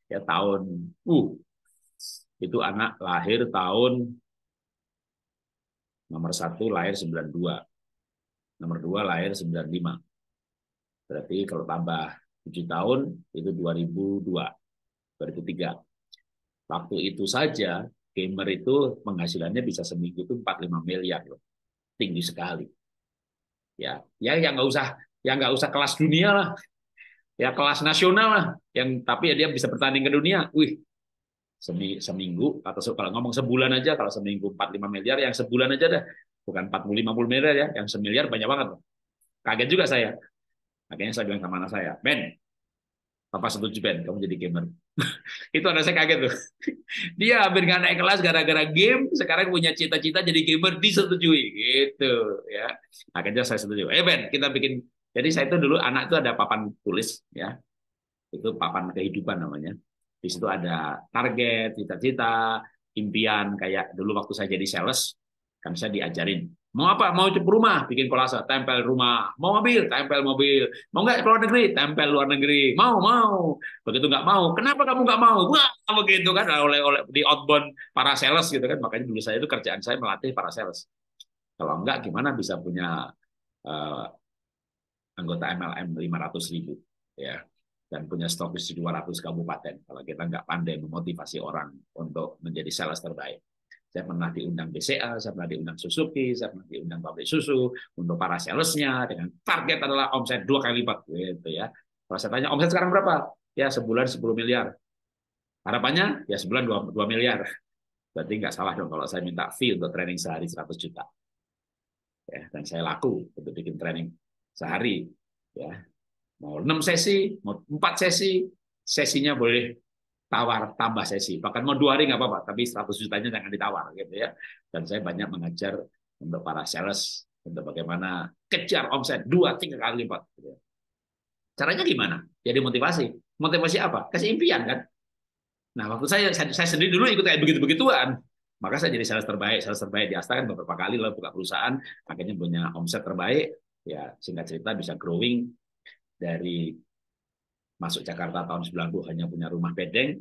Speaker 1: Ya tahun, uh, itu anak lahir tahun nomor satu lahir 92, nomor dua lahir 95. Berarti kalau tambah 7 tahun itu 2002, 2003. Waktu itu saja gamer itu penghasilannya bisa seminggu itu 45 miliar loh. Tinggi sekali. Ya, ya yang nggak usah yang nggak usah kelas dunia lah. Ya kelas nasional lah. Yang tapi ya dia bisa bertanding ke dunia. Wih, seminggu atau kalau ngomong sebulan aja kalau seminggu 45 miliar yang sebulan aja dah bukan 40 50 miliar ya yang semiliar banyak banget kaget juga saya akhirnya saya bilang sama anak saya Ben Papa setuju Ben kamu jadi gamer. Itu anak saya kaget tuh. Dia hampir nggak naik kelas gara-gara game sekarang punya cita-cita jadi gamer disetujui. Gitu ya. Akhirnya saya setuju. Eh Ben kita bikin jadi saya itu dulu anak itu ada papan tulis ya. Itu papan kehidupan namanya. Di situ ada target, cita-cita, impian. Kayak dulu waktu saya jadi sales, kan saya diajarin mau apa? Mau rumah? Bikin kolase. Tempel rumah. Mau mobil? Tempel mobil. Mau nggak keluar negeri? Tempel luar negeri. Mau mau. Begitu nggak mau kenapa kamu nggak mau? Wah begitu kan oleh oleh di outbound para sales gitu kan. Makanya dulu saya itu kerjaan saya melatih para sales. Kalau enggak gimana bisa punya uh, anggota MLM 500 ribu ya. Dan punya stokis di 200 kabupaten. Kalau kita nggak pandai memotivasi orang untuk menjadi sales terbaik. Saya pernah diundang BCA, saya pernah diundang Suzuki, saya pernah diundang pabrik susu untuk para salesnya dengan target adalah omset dua kali lipat gitu ya. Kalau saya tanya omset sekarang berapa? Ya sebulan 10 miliar. Harapannya ya sebulan 2, 2 miliar. Berarti nggak salah dong kalau saya minta fee untuk training sehari 100 juta. Ya, dan saya laku untuk bikin training sehari ya Mau 6 sesi, mau 4 sesi, sesinya boleh tawar tambah sesi. Bahkan mau dua hari nggak apa-apa, tapi 100 jutanya jangan ditawar gitu ya. Dan saya banyak mengajar untuk para sales untuk bagaimana kejar omset dua tiga kali lipat. Gitu ya. Caranya gimana? Jadi motivasi. Motivasi apa? Kasih impian kan. Nah waktu saya saya sendiri dulu ikut kayak begitu begituan. Maka saya jadi sales terbaik, sales terbaik di Asta kan beberapa kali lalu buka perusahaan, akhirnya punya omset terbaik. Ya singkat cerita bisa growing dari masuk Jakarta tahun 90 hanya punya rumah bedeng,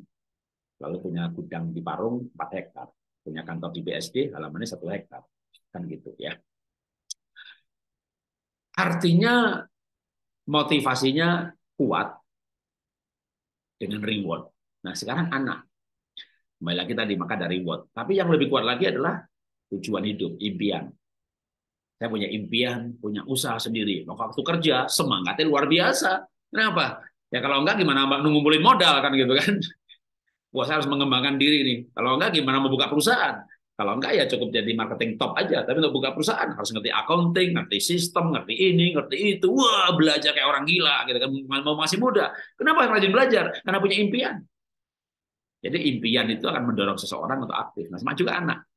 Speaker 1: lalu punya gudang di Parung 4 hektar, punya kantor di BSD halamannya satu hektar, kan gitu ya. Artinya motivasinya kuat dengan reward. Nah sekarang anak, kembali lagi tadi maka dari reward. Tapi yang lebih kuat lagi adalah tujuan hidup, impian. Saya punya impian, punya usaha sendiri. Waktu kerja semangatnya luar biasa. Kenapa? Ya kalau enggak gimana mbak ngumpulin modal kan gitu kan? Wah saya harus mengembangkan diri nih. Kalau enggak gimana mau buka perusahaan? Kalau enggak ya cukup jadi marketing top aja. Tapi untuk buka perusahaan harus ngerti accounting, ngerti sistem, ngerti ini, ngerti itu. Wah belajar kayak orang gila gitu kan. Mau masih muda. Kenapa rajin belajar? Karena punya impian. Jadi impian itu akan mendorong seseorang untuk aktif. Nah, sama juga anak.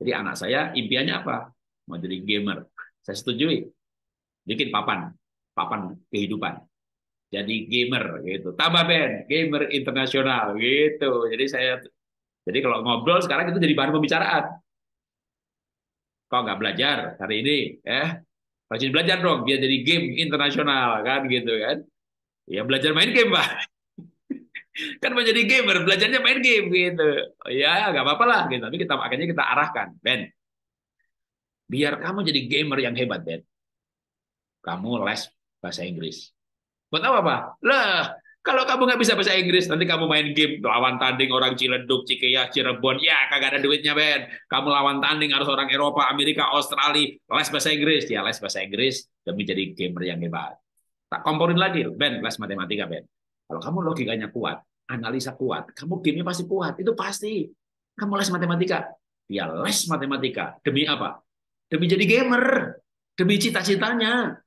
Speaker 1: Jadi anak saya impiannya apa? mau jadi gamer. Saya setujui. Bikin papan, papan kehidupan. Jadi gamer gitu. Tambah band, gamer internasional gitu. Jadi saya jadi kalau ngobrol sekarang itu jadi bahan pembicaraan. Kok nggak belajar hari ini? Ya, rajin belajar dong biar jadi game internasional kan gitu kan. Ya belajar main game, Pak. kan mau jadi gamer, belajarnya main game gitu. Ya, nggak apa-apa lah gitu. Tapi kita akhirnya kita arahkan, Ben. Biar kamu jadi gamer yang hebat, Ben. Kamu les bahasa Inggris. Buat apa, Pak? Lah, kalau kamu nggak bisa bahasa Inggris, nanti kamu main game lawan tanding orang Ciledug, Cikeas, Cirebon, ya kagak ada duitnya, Ben. Kamu lawan tanding harus orang Eropa, Amerika, Australia, les bahasa Inggris. Ya, les bahasa Inggris demi jadi gamer yang hebat. Tak komporin lagi, Ben, les matematika, Ben. Kalau kamu logikanya kuat, analisa kuat, kamu gamenya pasti kuat. Itu pasti. Kamu les matematika. Ya les matematika. Demi apa? demi jadi gamer, demi cita-citanya.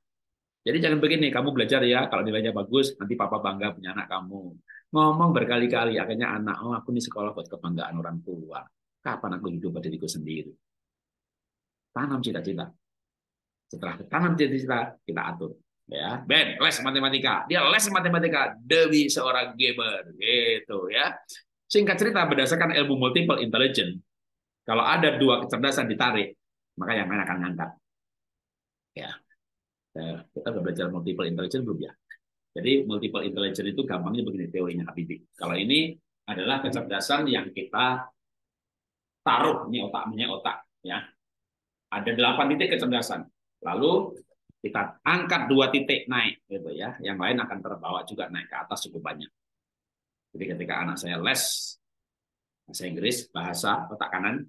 Speaker 1: Jadi jangan begini, kamu belajar ya, kalau nilainya bagus, nanti papa bangga punya anak kamu. Ngomong berkali-kali, akhirnya anak, oh aku ini sekolah buat kebanggaan orang tua. Kapan aku hidup pada diriku sendiri? Tanam cita-cita. Setelah tanam cita-cita, kita atur. Ya, Ben, les matematika. Dia les matematika demi seorang gamer, gitu ya. Singkat cerita, berdasarkan ilmu multiple intelligence, kalau ada dua kecerdasan ditarik, maka yang lain akan ngangkat. Ya, kita udah belajar multiple intelligence belum ya? Jadi multiple intelligence itu gampangnya begini teorinya Habibie. Kalau ini adalah kecerdasan yang kita taruh ini otaknya otak ya. Ada delapan titik kecerdasan. Lalu kita angkat dua titik naik gitu ya. Yang lain akan terbawa juga naik ke atas cukup banyak. Jadi ketika anak saya les bahasa Inggris, bahasa otak kanan,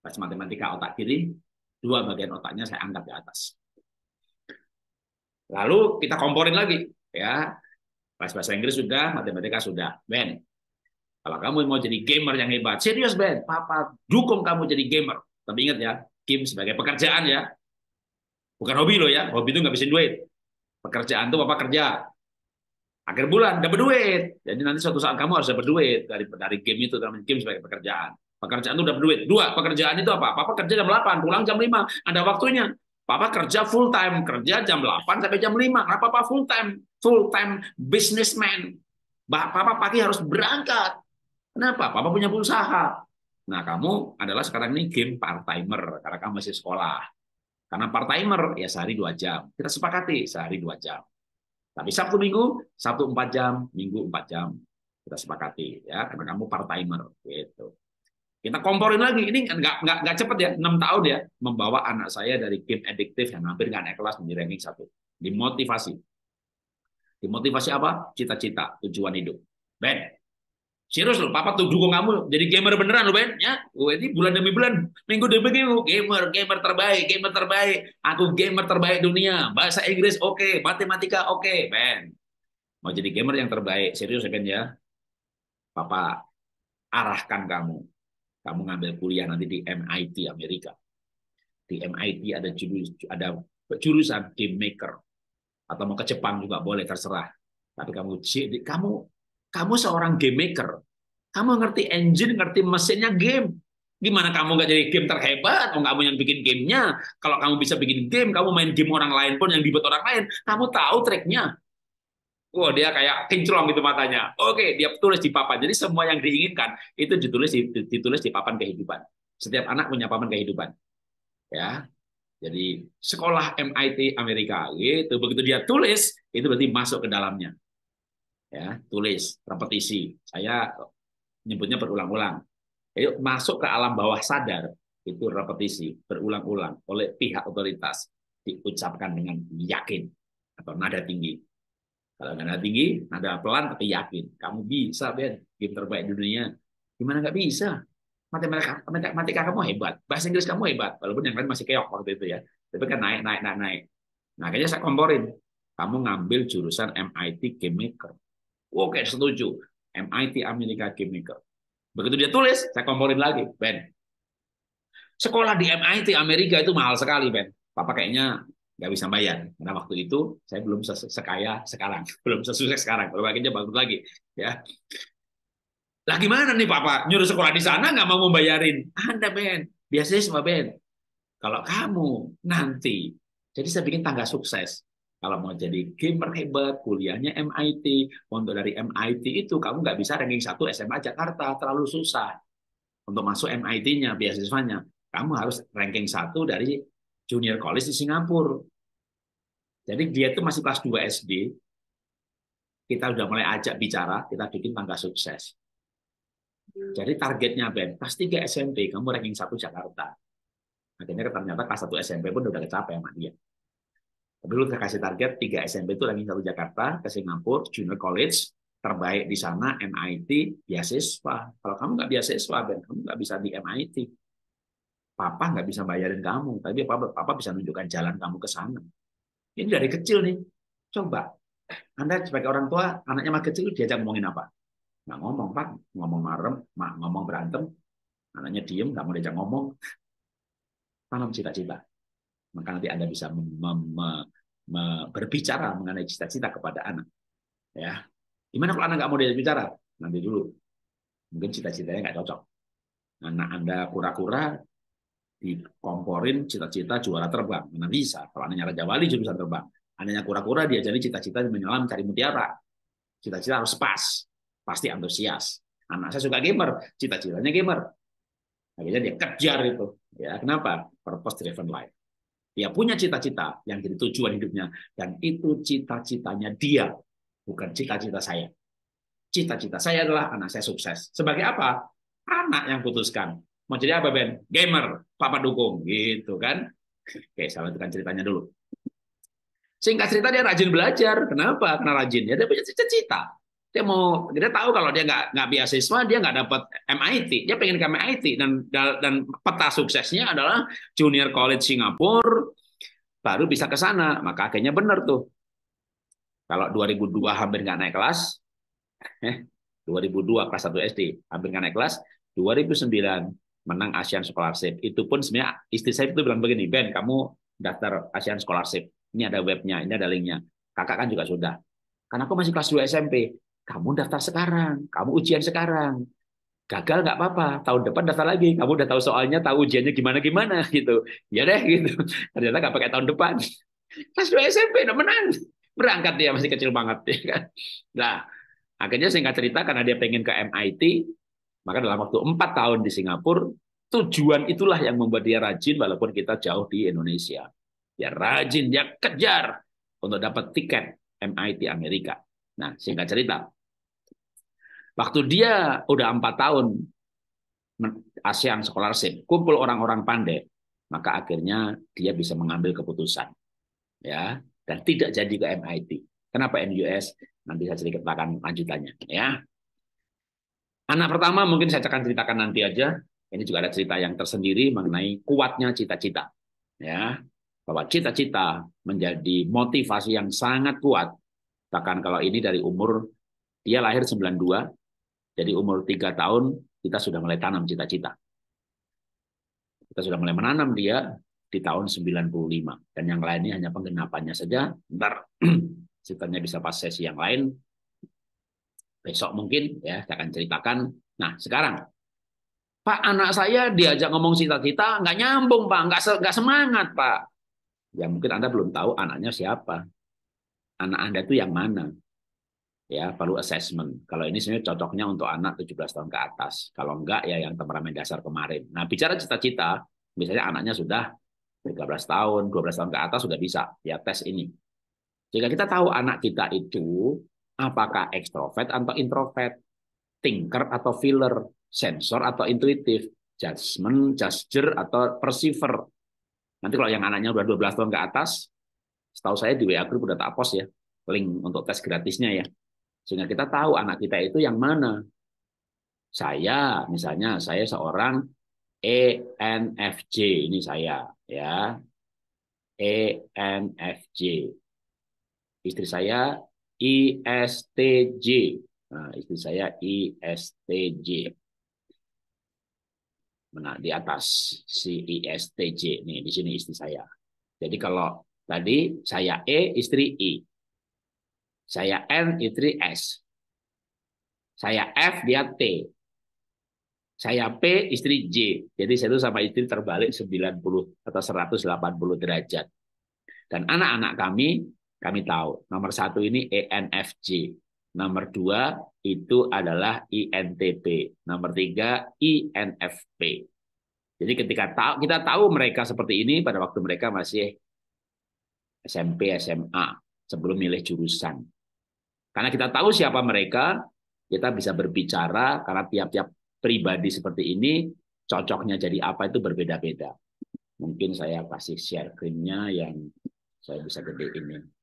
Speaker 1: bahasa matematika otak kiri, dua bagian otaknya saya angkat ke atas. Lalu kita komporin lagi ya. Pas bahasa Inggris sudah matematika sudah. Ben kalau kamu mau jadi gamer yang hebat serius Ben. Papa dukung kamu jadi gamer. Tapi ingat ya game sebagai pekerjaan ya. Bukan hobi lo ya hobi itu nggak bisa duit. Pekerjaan tuh papa kerja. Akhir bulan dapat duit. Jadi nanti suatu saat kamu harus dapat duit dari dari game itu dari game sebagai pekerjaan. Pekerjaan itu dapat duit. Dua pekerjaan itu apa? Papa kerja jam 8 pulang jam 5 ada waktunya Papa kerja full time, kerja jam 8 sampai jam 5. Kenapa Papa full time? Full time businessman. Papa pagi harus berangkat. Kenapa? Papa punya usaha. Nah, kamu adalah sekarang ini game part-timer karena kamu masih sekolah. Karena part-timer ya sehari dua jam. Kita sepakati sehari dua jam. Tapi Sabtu Minggu, Sabtu 4 jam, Minggu 4 jam. Kita sepakati ya karena kamu part-timer gitu. Kita komporin lagi. Ini nggak nggak nggak cepet ya, enam tahun ya, membawa anak saya dari game adiktif yang hampir nggak naik kelas menjadi ranking satu. Dimotivasi. Dimotivasi apa? Cita-cita, tujuan hidup. Ben, serius loh, papa tuh dukung kamu jadi gamer beneran loh Ben. Ya, gue ini bulan demi bulan, minggu demi minggu, gamer, gamer terbaik, gamer terbaik. Aku gamer terbaik dunia. Bahasa Inggris oke, okay. matematika oke, okay. Ben. Mau jadi gamer yang terbaik, serius ya Ben ya. Papa arahkan kamu kamu ngambil kuliah nanti di MIT Amerika. Di MIT ada jurus ada jurusan game maker atau mau ke Jepang juga boleh terserah. Tapi kamu kamu kamu seorang game maker. Kamu ngerti engine, ngerti mesinnya game. Gimana kamu nggak jadi game terhebat? Oh, kamu yang bikin gamenya. Kalau kamu bisa bikin game, kamu main game orang lain pun yang dibuat orang lain, kamu tahu triknya. Wah, dia kayak kinclong gitu matanya. Oke, dia tulis di papan. Jadi semua yang diinginkan itu ditulis di, ditulis di papan kehidupan. Setiap anak punya papan kehidupan. Ya. Jadi sekolah MIT Amerika gitu. Begitu dia tulis, itu berarti masuk ke dalamnya. Ya, tulis, repetisi. Saya nyebutnya berulang-ulang. Ayo masuk ke alam bawah sadar itu repetisi berulang-ulang oleh pihak otoritas diucapkan dengan yakin atau nada tinggi kalau nada tinggi, nada pelan tapi yakin. Kamu bisa, Ben. Game terbaik di dunia. Gimana nggak bisa? Matematika, matematika kamu hebat. Bahasa Inggris kamu hebat. Walaupun yang lain masih keok waktu itu ya. Tapi kan naik, naik, naik, naik. Nah, kayaknya saya komporin. Kamu ngambil jurusan MIT Maker. Oke, setuju. MIT Amerika Maker. Begitu dia tulis, saya komporin lagi. Ben, sekolah di MIT Amerika itu mahal sekali, Ben. Papa kayaknya nggak bisa bayar. Karena waktu itu saya belum sekaya sekarang. Belum sesukses sekarang. Kalau akhirnya bagus lagi ya. Lah gimana nih papa nyuruh sekolah di sana nggak mau membayarin? Anda Ben. Biasanya sama Ben. Kalau kamu nanti jadi saya bikin tangga sukses. Kalau mau jadi gamer hebat, kuliahnya MIT, untuk dari MIT itu kamu nggak bisa ranking satu SMA Jakarta, terlalu susah. Untuk masuk MIT-nya, beasiswanya, kamu harus ranking satu dari junior college di Singapura. Jadi dia itu masih kelas 2 SD. Kita udah mulai ajak bicara, kita bikin tangga sukses. Jadi targetnya Ben, kelas 3 SMP kamu ranking 1 Jakarta. Akhirnya ternyata kelas 1 SMP pun udah kecapai sama dia. Tapi lu kasih target 3 SMP itu ranking 1 Jakarta ke Singapura, junior college, terbaik di sana MIT beasiswa. Kalau kamu nggak beasiswa, Ben, kamu nggak bisa di MIT. Papa nggak bisa bayarin kamu, tapi papa, papa bisa nunjukkan jalan kamu ke sana. Ini dari kecil nih. Coba, Anda sebagai orang tua, anaknya masih kecil, diajak ngomongin apa? Nggak ngomong, Pak. Ngomong marem, ngomong berantem. Anaknya diem, nggak mau diajak ngomong. Tanam cita-cita. Maka nanti Anda bisa berbicara mengenai cita-cita kepada anak. Ya, Gimana kalau anak nggak mau diajak bicara? Nanti dulu. Mungkin cita-citanya nggak cocok. Anak Anda kura-kura, dikomporin cita-cita juara terbang. Mana bisa? Kalau anaknya Raja Wali juga bisa terbang. Anaknya kura-kura dia jadi cita-cita menyelam cari mutiara. Cita-cita harus pas. Pasti antusias. Anak saya suka gamer, cita-citanya gamer. Akhirnya dia kejar itu. Ya, kenapa? Purpose driven life. Dia punya cita-cita yang jadi tujuan hidupnya dan itu cita-citanya dia, bukan cita-cita saya. Cita-cita saya adalah anak saya sukses. Sebagai apa? Anak yang putuskan. Mau jadi apa, Ben? Gamer, papa dukung, gitu kan? Oke, saya lanjutkan ceritanya dulu. Singkat cerita dia rajin belajar. Kenapa? Karena rajin. Ya, dia punya cita-cita. Dia mau, dia tahu kalau dia nggak nggak beasiswa, dia nggak dapat MIT. Dia pengen ke MIT dan dan peta suksesnya adalah Junior College Singapura, baru bisa ke sana. Maka akhirnya benar tuh. Kalau 2002 hampir nggak naik kelas, eh, 2002 kelas 1 SD hampir nggak naik kelas, 2009 menang Asian Scholarship. Itu pun sebenarnya istri saya itu bilang begini, Ben, kamu daftar Asian Scholarship. Ini ada webnya, ini ada linknya. Kakak kan juga sudah. Karena aku masih kelas 2 SMP kamu daftar sekarang, kamu ujian sekarang. Gagal nggak apa-apa, tahun depan daftar lagi. Kamu udah tahu soalnya, tahu ujiannya gimana-gimana gitu. Ya deh gitu. Ternyata nggak pakai tahun depan. Kelas 2 SMP udah menang. Berangkat dia masih kecil banget ya kan. Nah, akhirnya singkat cerita karena dia pengen ke MIT, maka dalam waktu empat tahun di Singapura, tujuan itulah yang membuat dia rajin walaupun kita jauh di Indonesia. Dia rajin, dia kejar untuk dapat tiket MIT Amerika. Nah, singkat cerita, Waktu dia udah empat tahun ASEAN Scholarship, kumpul orang-orang pandai, maka akhirnya dia bisa mengambil keputusan. ya Dan tidak jadi ke MIT. Kenapa NUS? Nanti saya sedikit akan lanjutannya. ya Anak pertama mungkin saya akan ceritakan nanti aja. Ini juga ada cerita yang tersendiri mengenai kuatnya cita-cita. Ya, bahwa cita-cita menjadi motivasi yang sangat kuat. Bahkan kalau ini dari umur dia lahir 92, jadi umur tiga tahun kita sudah mulai tanam cita-cita. Kita sudah mulai menanam dia di tahun 95 dan yang lainnya hanya penggenapannya saja. Ntar ceritanya bisa pas sesi yang lain. Besok mungkin ya saya akan ceritakan. Nah sekarang Pak anak saya diajak ngomong cita-cita nggak nyambung Pak, nggak nggak semangat Pak. Ya mungkin Anda belum tahu anaknya siapa. Anak Anda itu yang mana? ya perlu assessment. Kalau ini sebenarnya cocoknya untuk anak 17 tahun ke atas. Kalau enggak ya yang temperamen dasar kemarin. Nah, bicara cita-cita, misalnya anaknya sudah 13 tahun, 12 tahun ke atas sudah bisa ya tes ini. Jika kita tahu anak kita itu apakah ekstrovert atau introvert, thinker atau feeler, sensor atau intuitif, judgment, gesture atau perceiver. Nanti kalau yang anaknya udah 12 tahun ke atas, setahu saya di WA group udah tak post ya, link untuk tes gratisnya ya. Sehingga kita tahu anak kita itu yang mana. Saya, misalnya saya seorang ENFJ, ini saya ya. ENFJ. Istri saya ISTJ. Nah, istri saya ISTJ. Mana di atas si ISTJ nih di sini istri saya. Jadi kalau tadi saya E, istri I. Saya N, istri S. Saya F, dia T. Saya P, istri J. Jadi saya itu sama istri terbalik 90 atau 180 derajat. Dan anak-anak kami, kami tahu. Nomor satu ini ENFJ. Nomor dua itu adalah INTP. Nomor tiga INFP. Jadi ketika tahu kita tahu mereka seperti ini pada waktu mereka masih SMP, SMA sebelum milih jurusan. Karena kita tahu siapa mereka, kita bisa berbicara karena tiap-tiap pribadi seperti ini cocoknya jadi apa itu berbeda-beda. Mungkin saya kasih share screen-nya yang saya bisa gede ini.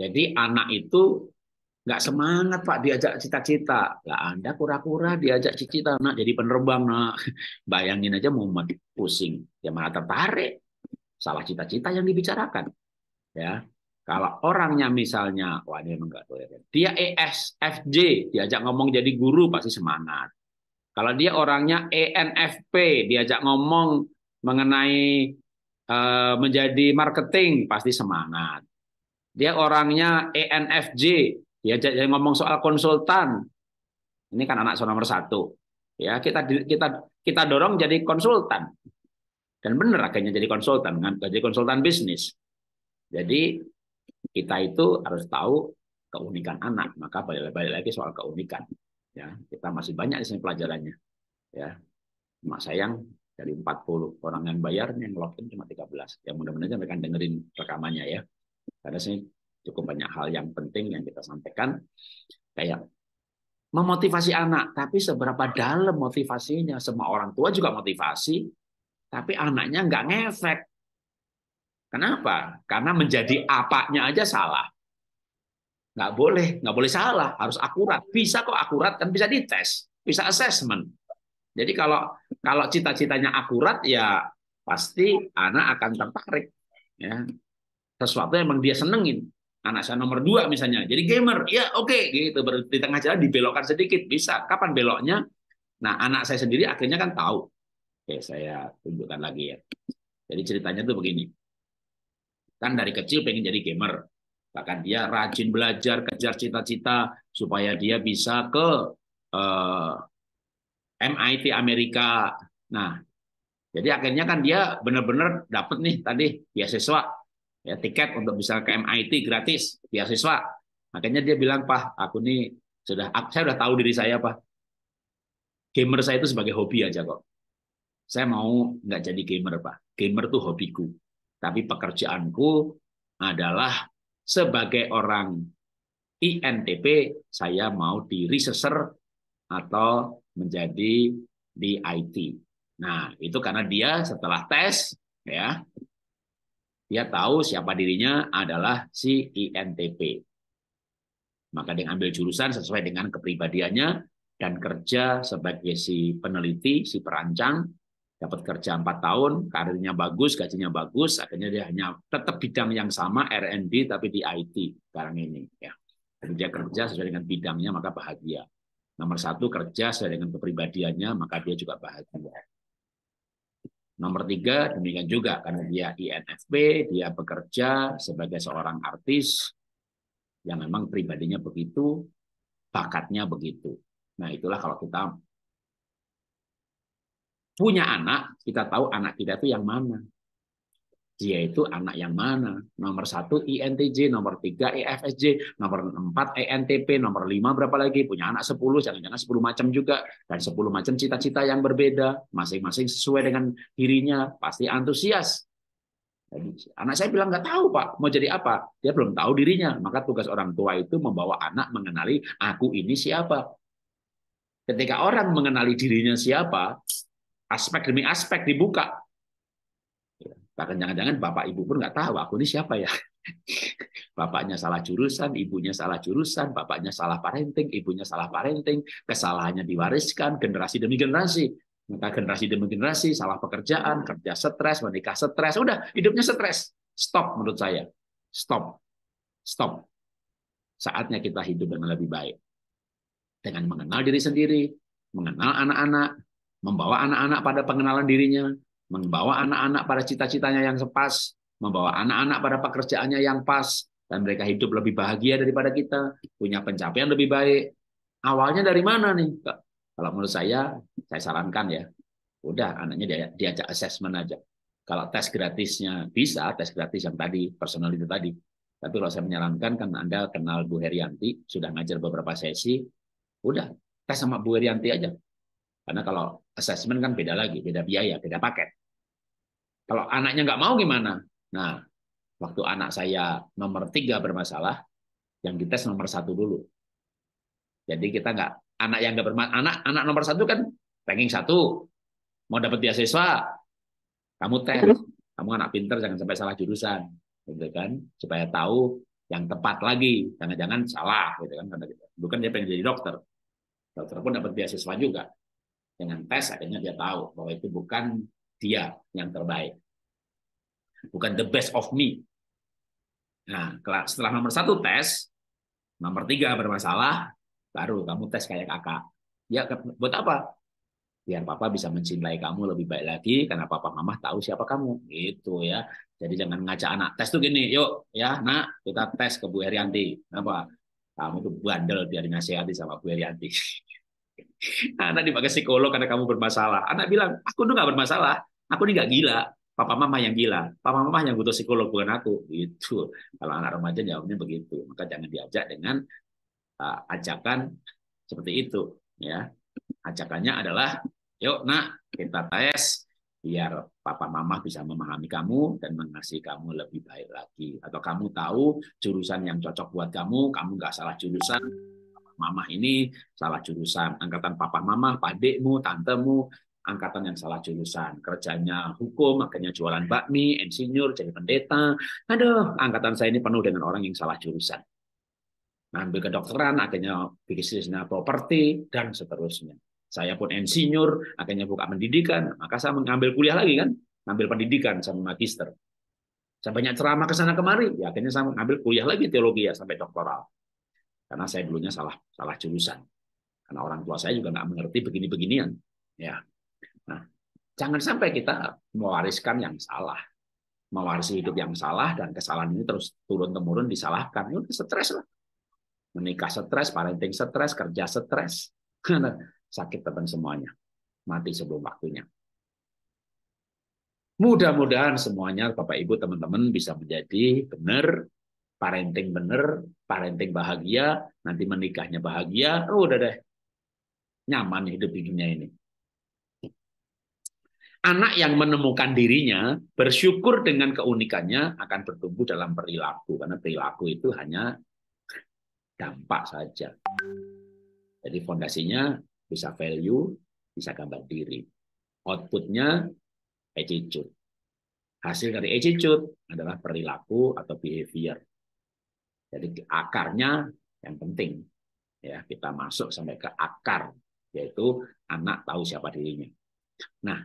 Speaker 1: Jadi anak itu nggak semangat Pak diajak cita-cita. Lah Anda kura-kura diajak cita-cita nak jadi penerbang nak. Bayangin aja mau pusing. Ya mana tertarik. Salah cita-cita yang dibicarakan. Ya. Kalau orangnya misalnya, wah ini enggak toleran. Dia ESFJ, diajak ngomong jadi guru pasti semangat. Kalau dia orangnya ENFP, diajak ngomong mengenai uh, menjadi marketing pasti semangat. Dia orangnya ENFJ, diajak ngomong soal konsultan. Ini kan anak nomor satu. Ya, kita kita kita dorong jadi konsultan. Dan benar akhirnya jadi konsultan, jadi konsultan bisnis. Jadi kita itu harus tahu keunikan anak. Maka balik, balik lagi soal keunikan. Ya, kita masih banyak di sini pelajarannya. Ya, mak sayang dari 40 orang yang bayar yang login cuma 13. Ya mudah-mudahan mereka dengerin rekamannya ya. Karena sih cukup banyak hal yang penting yang kita sampaikan. Kayak memotivasi anak, tapi seberapa dalam motivasinya? Semua orang tua juga motivasi, tapi anaknya nggak ngefek. Kenapa? Karena menjadi apanya aja salah. Nggak boleh, nggak boleh salah, harus akurat. Bisa kok akurat, kan bisa dites, bisa assessment. Jadi kalau kalau cita-citanya akurat, ya pasti anak akan tertarik. Ya, sesuatu yang memang dia senengin. Anak saya nomor dua misalnya. Jadi gamer. Ya oke. Okay, gitu di tengah jalan dibelokkan sedikit. Bisa. Kapan beloknya? Nah anak saya sendiri akhirnya kan tahu. Oke saya tunjukkan lagi ya. Jadi ceritanya tuh begini. Kan dari kecil pengen jadi gamer. Bahkan dia rajin belajar kejar cita-cita supaya dia bisa ke eh, MIT Amerika. Nah jadi akhirnya kan dia benar-benar dapat nih tadi beasiswa ya tiket untuk bisa ke MIT gratis beasiswa. Makanya dia bilang pak aku nih sudah saya sudah tahu diri saya pak gamer saya itu sebagai hobi aja kok. Saya mau nggak jadi gamer pak gamer tuh hobiku. Tapi pekerjaanku adalah sebagai orang INTP saya mau di researcher atau menjadi di IT. Nah, itu karena dia setelah tes ya dia tahu siapa dirinya adalah si INTP. Maka dia ambil jurusan sesuai dengan kepribadiannya dan kerja sebagai si peneliti, si perancang, dapat kerja empat tahun, karirnya bagus, gajinya bagus, akhirnya dia hanya tetap bidang yang sama R&D tapi di IT sekarang ini. Ya. Dia kerja sesuai dengan bidangnya maka bahagia. Nomor satu kerja sesuai dengan kepribadiannya maka dia juga bahagia. Nomor tiga, demikian juga karena dia INFP, dia bekerja sebagai seorang artis yang memang pribadinya begitu, bakatnya begitu. Nah itulah kalau kita punya anak, kita tahu anak kita itu yang mana dia itu anak yang mana? Nomor satu INTJ, nomor tiga EFSJ, nomor empat ENTP, nomor lima berapa lagi? Punya anak sepuluh, jangan-jangan sepuluh macam juga. Dan sepuluh macam cita-cita yang berbeda. Masing-masing sesuai dengan dirinya. Pasti antusias. Jadi, anak saya bilang nggak tahu pak mau jadi apa dia belum tahu dirinya maka tugas orang tua itu membawa anak mengenali aku ini siapa ketika orang mengenali dirinya siapa aspek demi aspek dibuka Bahkan jangan-jangan bapak ibu pun nggak tahu aku ini siapa ya. Bapaknya salah jurusan, ibunya salah jurusan, bapaknya salah parenting, ibunya salah parenting, kesalahannya diwariskan generasi demi generasi. Maka generasi demi generasi salah pekerjaan, kerja stres, menikah stres, udah hidupnya stres. Stop menurut saya. Stop. Stop. Saatnya kita hidup dengan lebih baik. Dengan mengenal diri sendiri, mengenal anak-anak, membawa anak-anak pada pengenalan dirinya, membawa anak-anak pada cita-citanya yang pas, membawa anak-anak pada pekerjaannya yang pas, dan mereka hidup lebih bahagia daripada kita, punya pencapaian lebih baik. Awalnya dari mana nih? Kalau menurut saya, saya sarankan ya, udah anaknya dia, diajak assessment aja. Kalau tes gratisnya bisa, tes gratis yang tadi, personal itu tadi. Tapi kalau saya menyarankan, kan Anda kenal Bu Herianti, sudah ngajar beberapa sesi, udah tes sama Bu Herianti aja. Karena kalau assessment kan beda lagi, beda biaya, beda paket. Kalau anaknya nggak mau gimana? Nah, waktu anak saya nomor tiga bermasalah, yang dites nomor satu dulu. Jadi kita nggak anak yang nggak bermasalah, anak anak nomor satu kan ranking satu, mau dapat beasiswa, kamu tes, kamu anak pinter jangan sampai salah jurusan, gitu kan? Supaya tahu yang tepat lagi, jangan-jangan salah, gitu kan? Karena bukan dia pengen jadi dokter, dokter pun dapat beasiswa juga. Dengan tes akhirnya dia tahu bahwa itu bukan dia yang terbaik. Bukan the best of me. Nah, setelah nomor satu tes, nomor tiga bermasalah, baru kamu tes kayak kakak. Ya, buat apa? Biar papa bisa mencintai kamu lebih baik lagi, karena papa mama tahu siapa kamu. Gitu ya. Jadi jangan ngajak anak. Tes tuh gini, yuk ya, nak kita tes ke Bu Herianti. Apa? Kamu tuh bandel biar nasihati sama Bu Herianti. Anak dipakai psikolog karena kamu bermasalah. Anak bilang, aku tuh nggak bermasalah. Aku ini nggak gila. Papa mama yang gila. Papa mama yang butuh psikolog bukan aku. Gitu. Kalau anak remaja jawabnya begitu. Maka jangan diajak dengan uh, ajakan seperti itu. Ya, ajakannya adalah, yuk nak kita tes biar papa mama bisa memahami kamu dan mengasihi kamu lebih baik lagi. Atau kamu tahu jurusan yang cocok buat kamu, kamu nggak salah jurusan, mama ini salah jurusan. Angkatan papa mama, padekmu, tantemu, angkatan yang salah jurusan. Kerjanya hukum, akhirnya jualan bakmi, insinyur, jadi pendeta. Aduh, angkatan saya ini penuh dengan orang yang salah jurusan. Ngambil kedokteran, akhirnya bisnisnya properti, dan seterusnya saya pun insinyur, akhirnya buka pendidikan, maka saya mengambil kuliah lagi kan, ngambil pendidikan sama magister. Saya banyak ceramah ke sana kemari, ya akhirnya saya mengambil kuliah lagi teologi ya sampai doktoral. Karena saya dulunya salah salah jurusan. Karena orang tua saya juga nggak mengerti begini-beginian. Ya. Nah, jangan sampai kita mewariskan yang salah. Mewarisi hidup yang salah dan kesalahan ini terus turun temurun disalahkan. Itu stres lah. Menikah stres, parenting stres, kerja stres. sakit teman semuanya. Mati sebelum waktunya. Mudah-mudahan semuanya Bapak Ibu teman-teman bisa menjadi benar, parenting benar, parenting bahagia, nanti menikahnya bahagia, oh udah deh. Nyaman hidup di dunia ini. Anak yang menemukan dirinya, bersyukur dengan keunikannya akan bertumbuh dalam perilaku. Karena perilaku itu hanya dampak saja. Jadi fondasinya bisa value, bisa gambar diri. Outputnya attitude. Hasil dari attitude adalah perilaku atau behavior. Jadi akarnya yang penting. Ya, kita masuk sampai ke akar, yaitu anak tahu siapa dirinya. Nah,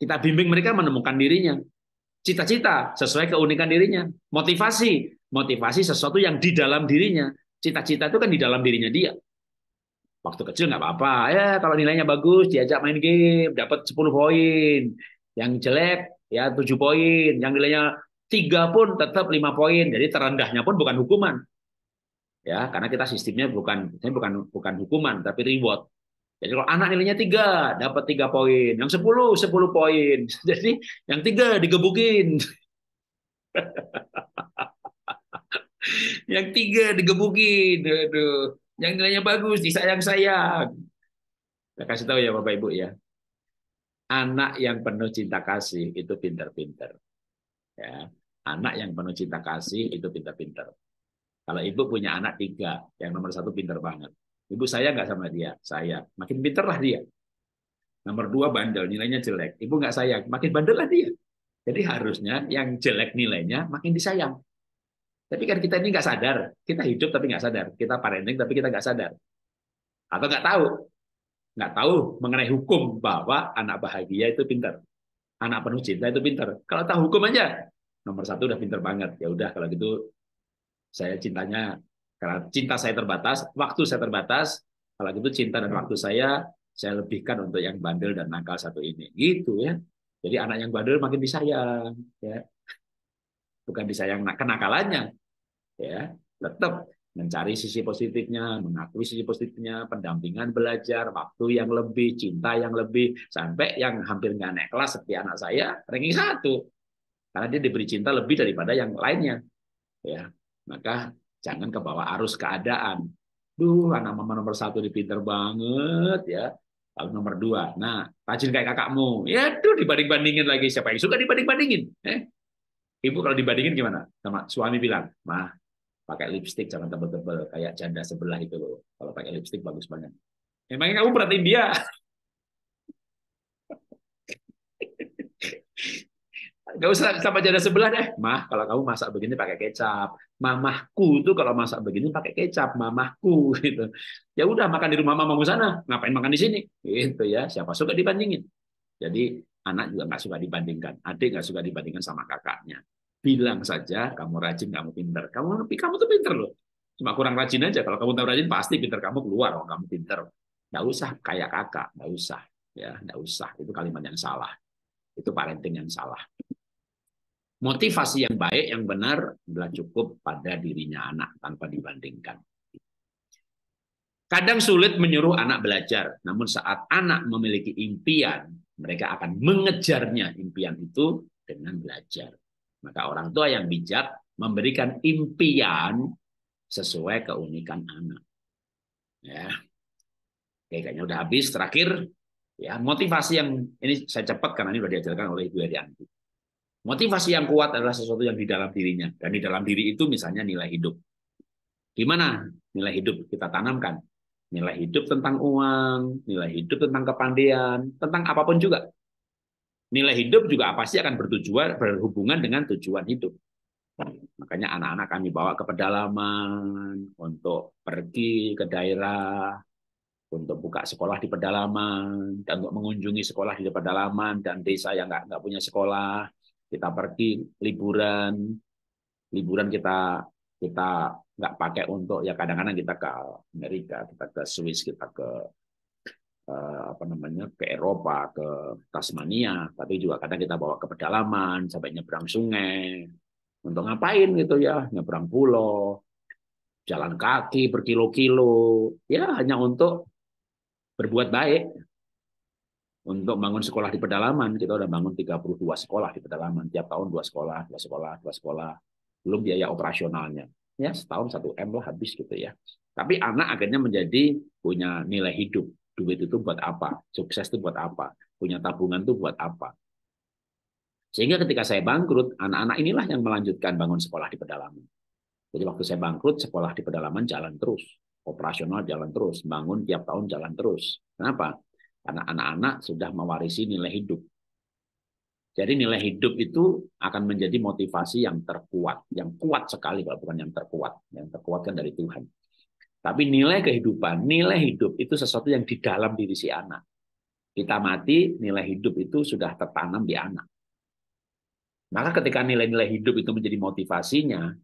Speaker 1: kita bimbing mereka menemukan dirinya. Cita-cita sesuai keunikan dirinya. Motivasi, motivasi sesuatu yang di dalam dirinya. Cita-cita itu kan di dalam dirinya dia. Waktu kecil nggak apa-apa. Ya kalau nilainya bagus diajak main game dapat 10 poin. Yang jelek ya 7 poin. Yang nilainya tiga pun tetap lima poin. Jadi terendahnya pun bukan hukuman. Ya karena kita sistemnya bukan bukan bukan hukuman tapi reward jadi kalau anak nilainya tiga dapat tiga poin yang sepuluh sepuluh poin jadi yang tiga digebukin yang tiga digebukin aduh yang nilainya bagus, disayang-sayang. Saya kasih tahu ya Bapak Ibu ya. Anak yang penuh cinta kasih itu pinter-pinter. Ya. Anak yang penuh cinta kasih itu pinter-pinter. Kalau ibu punya anak tiga, yang nomor satu pinter banget. Ibu saya nggak sama dia, saya. Makin pinter lah dia. Nomor dua bandel, nilainya jelek. Ibu nggak sayang, makin bandel lah dia. Jadi harusnya yang jelek nilainya makin disayang. Tapi kan kita ini nggak sadar, kita hidup tapi nggak sadar, kita parenting tapi kita nggak sadar, atau nggak tahu, nggak tahu mengenai hukum bahwa anak bahagia itu pintar, anak penuh cinta itu pintar. Kalau tahu hukum aja, nomor satu udah pintar banget. Ya udah kalau gitu saya cintanya karena cinta saya terbatas, waktu saya terbatas, kalau gitu cinta dan waktu saya saya lebihkan untuk yang bandel dan nakal satu ini, gitu ya. Jadi anak yang bandel makin disayang, ya bukan disayang kenakalannya, ya tetap mencari sisi positifnya, mengakui sisi positifnya, pendampingan belajar, waktu yang lebih, cinta yang lebih, sampai yang hampir nggak naik kelas seperti anak saya, ranking satu. Karena dia diberi cinta lebih daripada yang lainnya. ya Maka jangan ke bawah arus keadaan. Duh, anak mama nomor satu di pinter banget ya. Lalu nomor dua, nah rajin kayak kakakmu. Ya tuh dibanding-bandingin lagi. Siapa yang suka dibanding-bandingin? Eh? Ibu kalau dibandingin gimana? Sama suami bilang, mah pakai lipstick jangan tebel-tebel kayak janda sebelah itu loh. Kalau pakai lipstick bagus banget. Emangnya kamu perhatiin dia? Gak usah sama janda sebelah deh. Mah, kalau kamu masak begini pakai kecap. Mamahku itu kalau masak begini pakai kecap. Mamahku gitu. Ya udah makan di rumah mamamu sana. Ngapain makan di sini? Gitu ya. Siapa suka dibandingin? Jadi anak juga nggak suka dibandingkan. Adik nggak suka dibandingkan sama kakaknya bilang saja kamu rajin, kamu pinter. Kamu kamu tuh pinter loh. Cuma kurang rajin aja. Kalau kamu tahu rajin pasti pinter kamu keluar. Oh, kamu pinter. Nggak usah kayak kakak, nggak usah. Ya, nggak usah. Itu kalimat yang salah. Itu parenting yang salah. Motivasi yang baik, yang benar adalah cukup pada dirinya anak tanpa dibandingkan. Kadang sulit menyuruh anak belajar, namun saat anak memiliki impian, mereka akan mengejarnya impian itu dengan belajar. Maka orang tua yang bijak memberikan impian sesuai keunikan anak. Ya. Oke, kayaknya udah habis. Terakhir, ya motivasi yang ini saya cepat karena ini sudah diajarkan oleh Ibu Herianti. Motivasi yang kuat adalah sesuatu yang di dalam dirinya. Dan di dalam diri itu misalnya nilai hidup. Gimana nilai hidup kita tanamkan? Nilai hidup tentang uang, nilai hidup tentang kepandaian, tentang apa pun juga. Nilai hidup juga pasti akan bertujuan berhubungan dengan tujuan hidup. Makanya anak-anak kami bawa ke pedalaman untuk pergi ke daerah, untuk buka sekolah di pedalaman, dan untuk mengunjungi sekolah di pedalaman dan desa yang nggak nggak punya sekolah. Kita pergi liburan, liburan kita kita nggak pakai untuk ya kadang-kadang kita ke Amerika, kita ke Swiss, kita ke eh, apa namanya ke Eropa, ke Tasmania, tapi juga kadang kita bawa ke pedalaman sampai nyebrang sungai. Untuk ngapain gitu ya, nyebrang pulau, jalan kaki berkilo-kilo, ya hanya untuk berbuat baik. Untuk bangun sekolah di pedalaman, kita udah bangun 32 sekolah di pedalaman. Tiap tahun dua sekolah, dua sekolah, dua sekolah. Belum biaya operasionalnya ya setahun satu m lah habis gitu ya. Tapi anak akhirnya menjadi punya nilai hidup. Duit itu buat apa? Sukses itu buat apa? Punya tabungan itu buat apa? Sehingga ketika saya bangkrut, anak-anak inilah yang melanjutkan bangun sekolah di pedalaman. Jadi waktu saya bangkrut, sekolah di pedalaman jalan terus. Operasional jalan terus. Bangun tiap tahun jalan terus. Kenapa? Karena anak-anak sudah mewarisi nilai hidup. Jadi nilai hidup itu akan menjadi motivasi yang terkuat, yang kuat sekali kalau bukan yang terkuat, yang terkuat kan dari Tuhan. Tapi nilai kehidupan, nilai hidup itu sesuatu yang di dalam diri si anak. Kita mati, nilai hidup itu sudah tertanam di anak. Maka ketika nilai-nilai hidup itu menjadi motivasinya,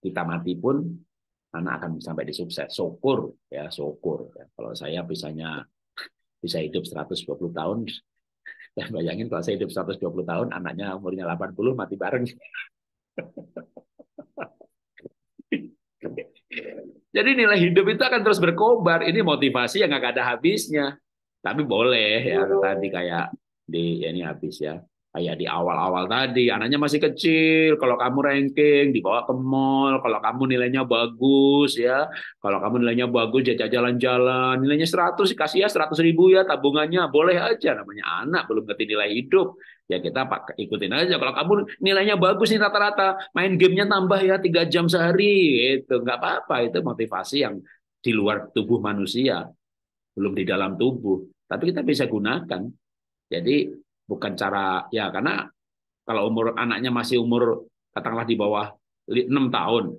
Speaker 1: kita mati pun anak akan sampai di sukses. Syukur ya, syukur. Kalau saya bisanya bisa hidup 120 tahun, Ya, bayangin kalau saya hidup 120 tahun, anaknya umurnya 80, mati bareng. Jadi nilai hidup itu akan terus berkobar. Ini motivasi yang nggak ada habisnya. Tapi boleh ya tadi kayak di ya ini habis ya kayak di awal-awal tadi anaknya masih kecil kalau kamu ranking dibawa ke mall kalau kamu nilainya bagus ya. Kalau kamu nilainya bagus jajak jalan-jalan nilainya 100 kasih ya 100 ribu ya tabungannya boleh aja namanya anak belum ngerti nilai hidup. Ya kita pak ikutin aja kalau kamu nilainya bagus nih rata-rata main gamenya tambah ya tiga jam sehari itu nggak apa-apa itu motivasi yang di luar tubuh manusia belum di dalam tubuh tapi kita bisa gunakan. Jadi bukan cara ya karena kalau umur anaknya masih umur katakanlah di bawah enam tahun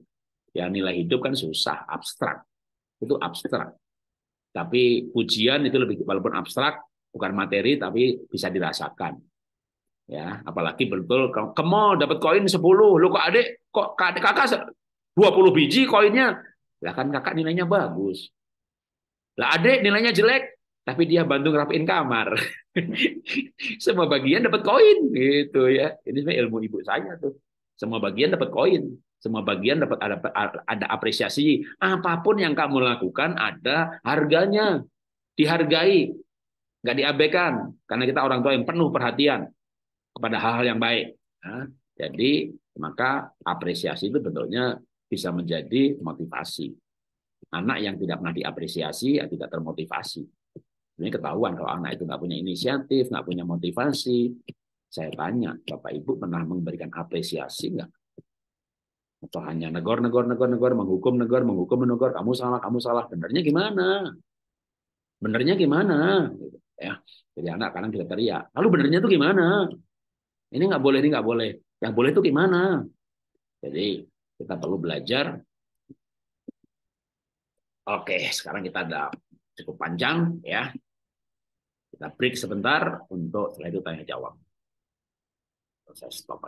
Speaker 1: ya nilai hidup kan susah abstrak. Itu abstrak. Tapi pujian itu lebih walaupun abstrak bukan materi tapi bisa dirasakan. Ya apalagi betul ke mall dapat koin 10 lu kok adik kok adik kakak 20 biji koinnya? Lah kan kakak nilainya bagus. Lah adik nilainya jelek tapi dia bantu ngerapiin kamar. Semua bagian dapat koin gitu ya. Ini sebenarnya ilmu ibu saya tuh. Semua bagian dapat koin. Semua bagian dapat ada ada apresiasi. Apa pun yang kamu lakukan ada harganya. Dihargai. Nggak diabaikan. Karena kita orang tua yang penuh perhatian kepada hal-hal yang baik. Nah, jadi maka apresiasi itu bentuknya bisa menjadi motivasi. Anak yang tidak pernah diapresiasi ya tidak termotivasi. Ini ketahuan kalau anak itu nggak punya inisiatif, nggak punya motivasi. Saya tanya, Bapak Ibu pernah memberikan apresiasi nggak? Atau hanya negor, negor, negor, negor, menghukum negor, menghukum negor, kamu salah, kamu salah. Benernya gimana? Benernya gimana? Gitu, ya. Jadi anak kadang kita teriak. Lalu benernya itu gimana? Ini nggak boleh, ini nggak boleh. Yang boleh itu gimana? Jadi kita perlu belajar. Oke, sekarang kita ada cukup panjang ya. Kita break sebentar untuk setelah itu tanya jawab. Saya stop.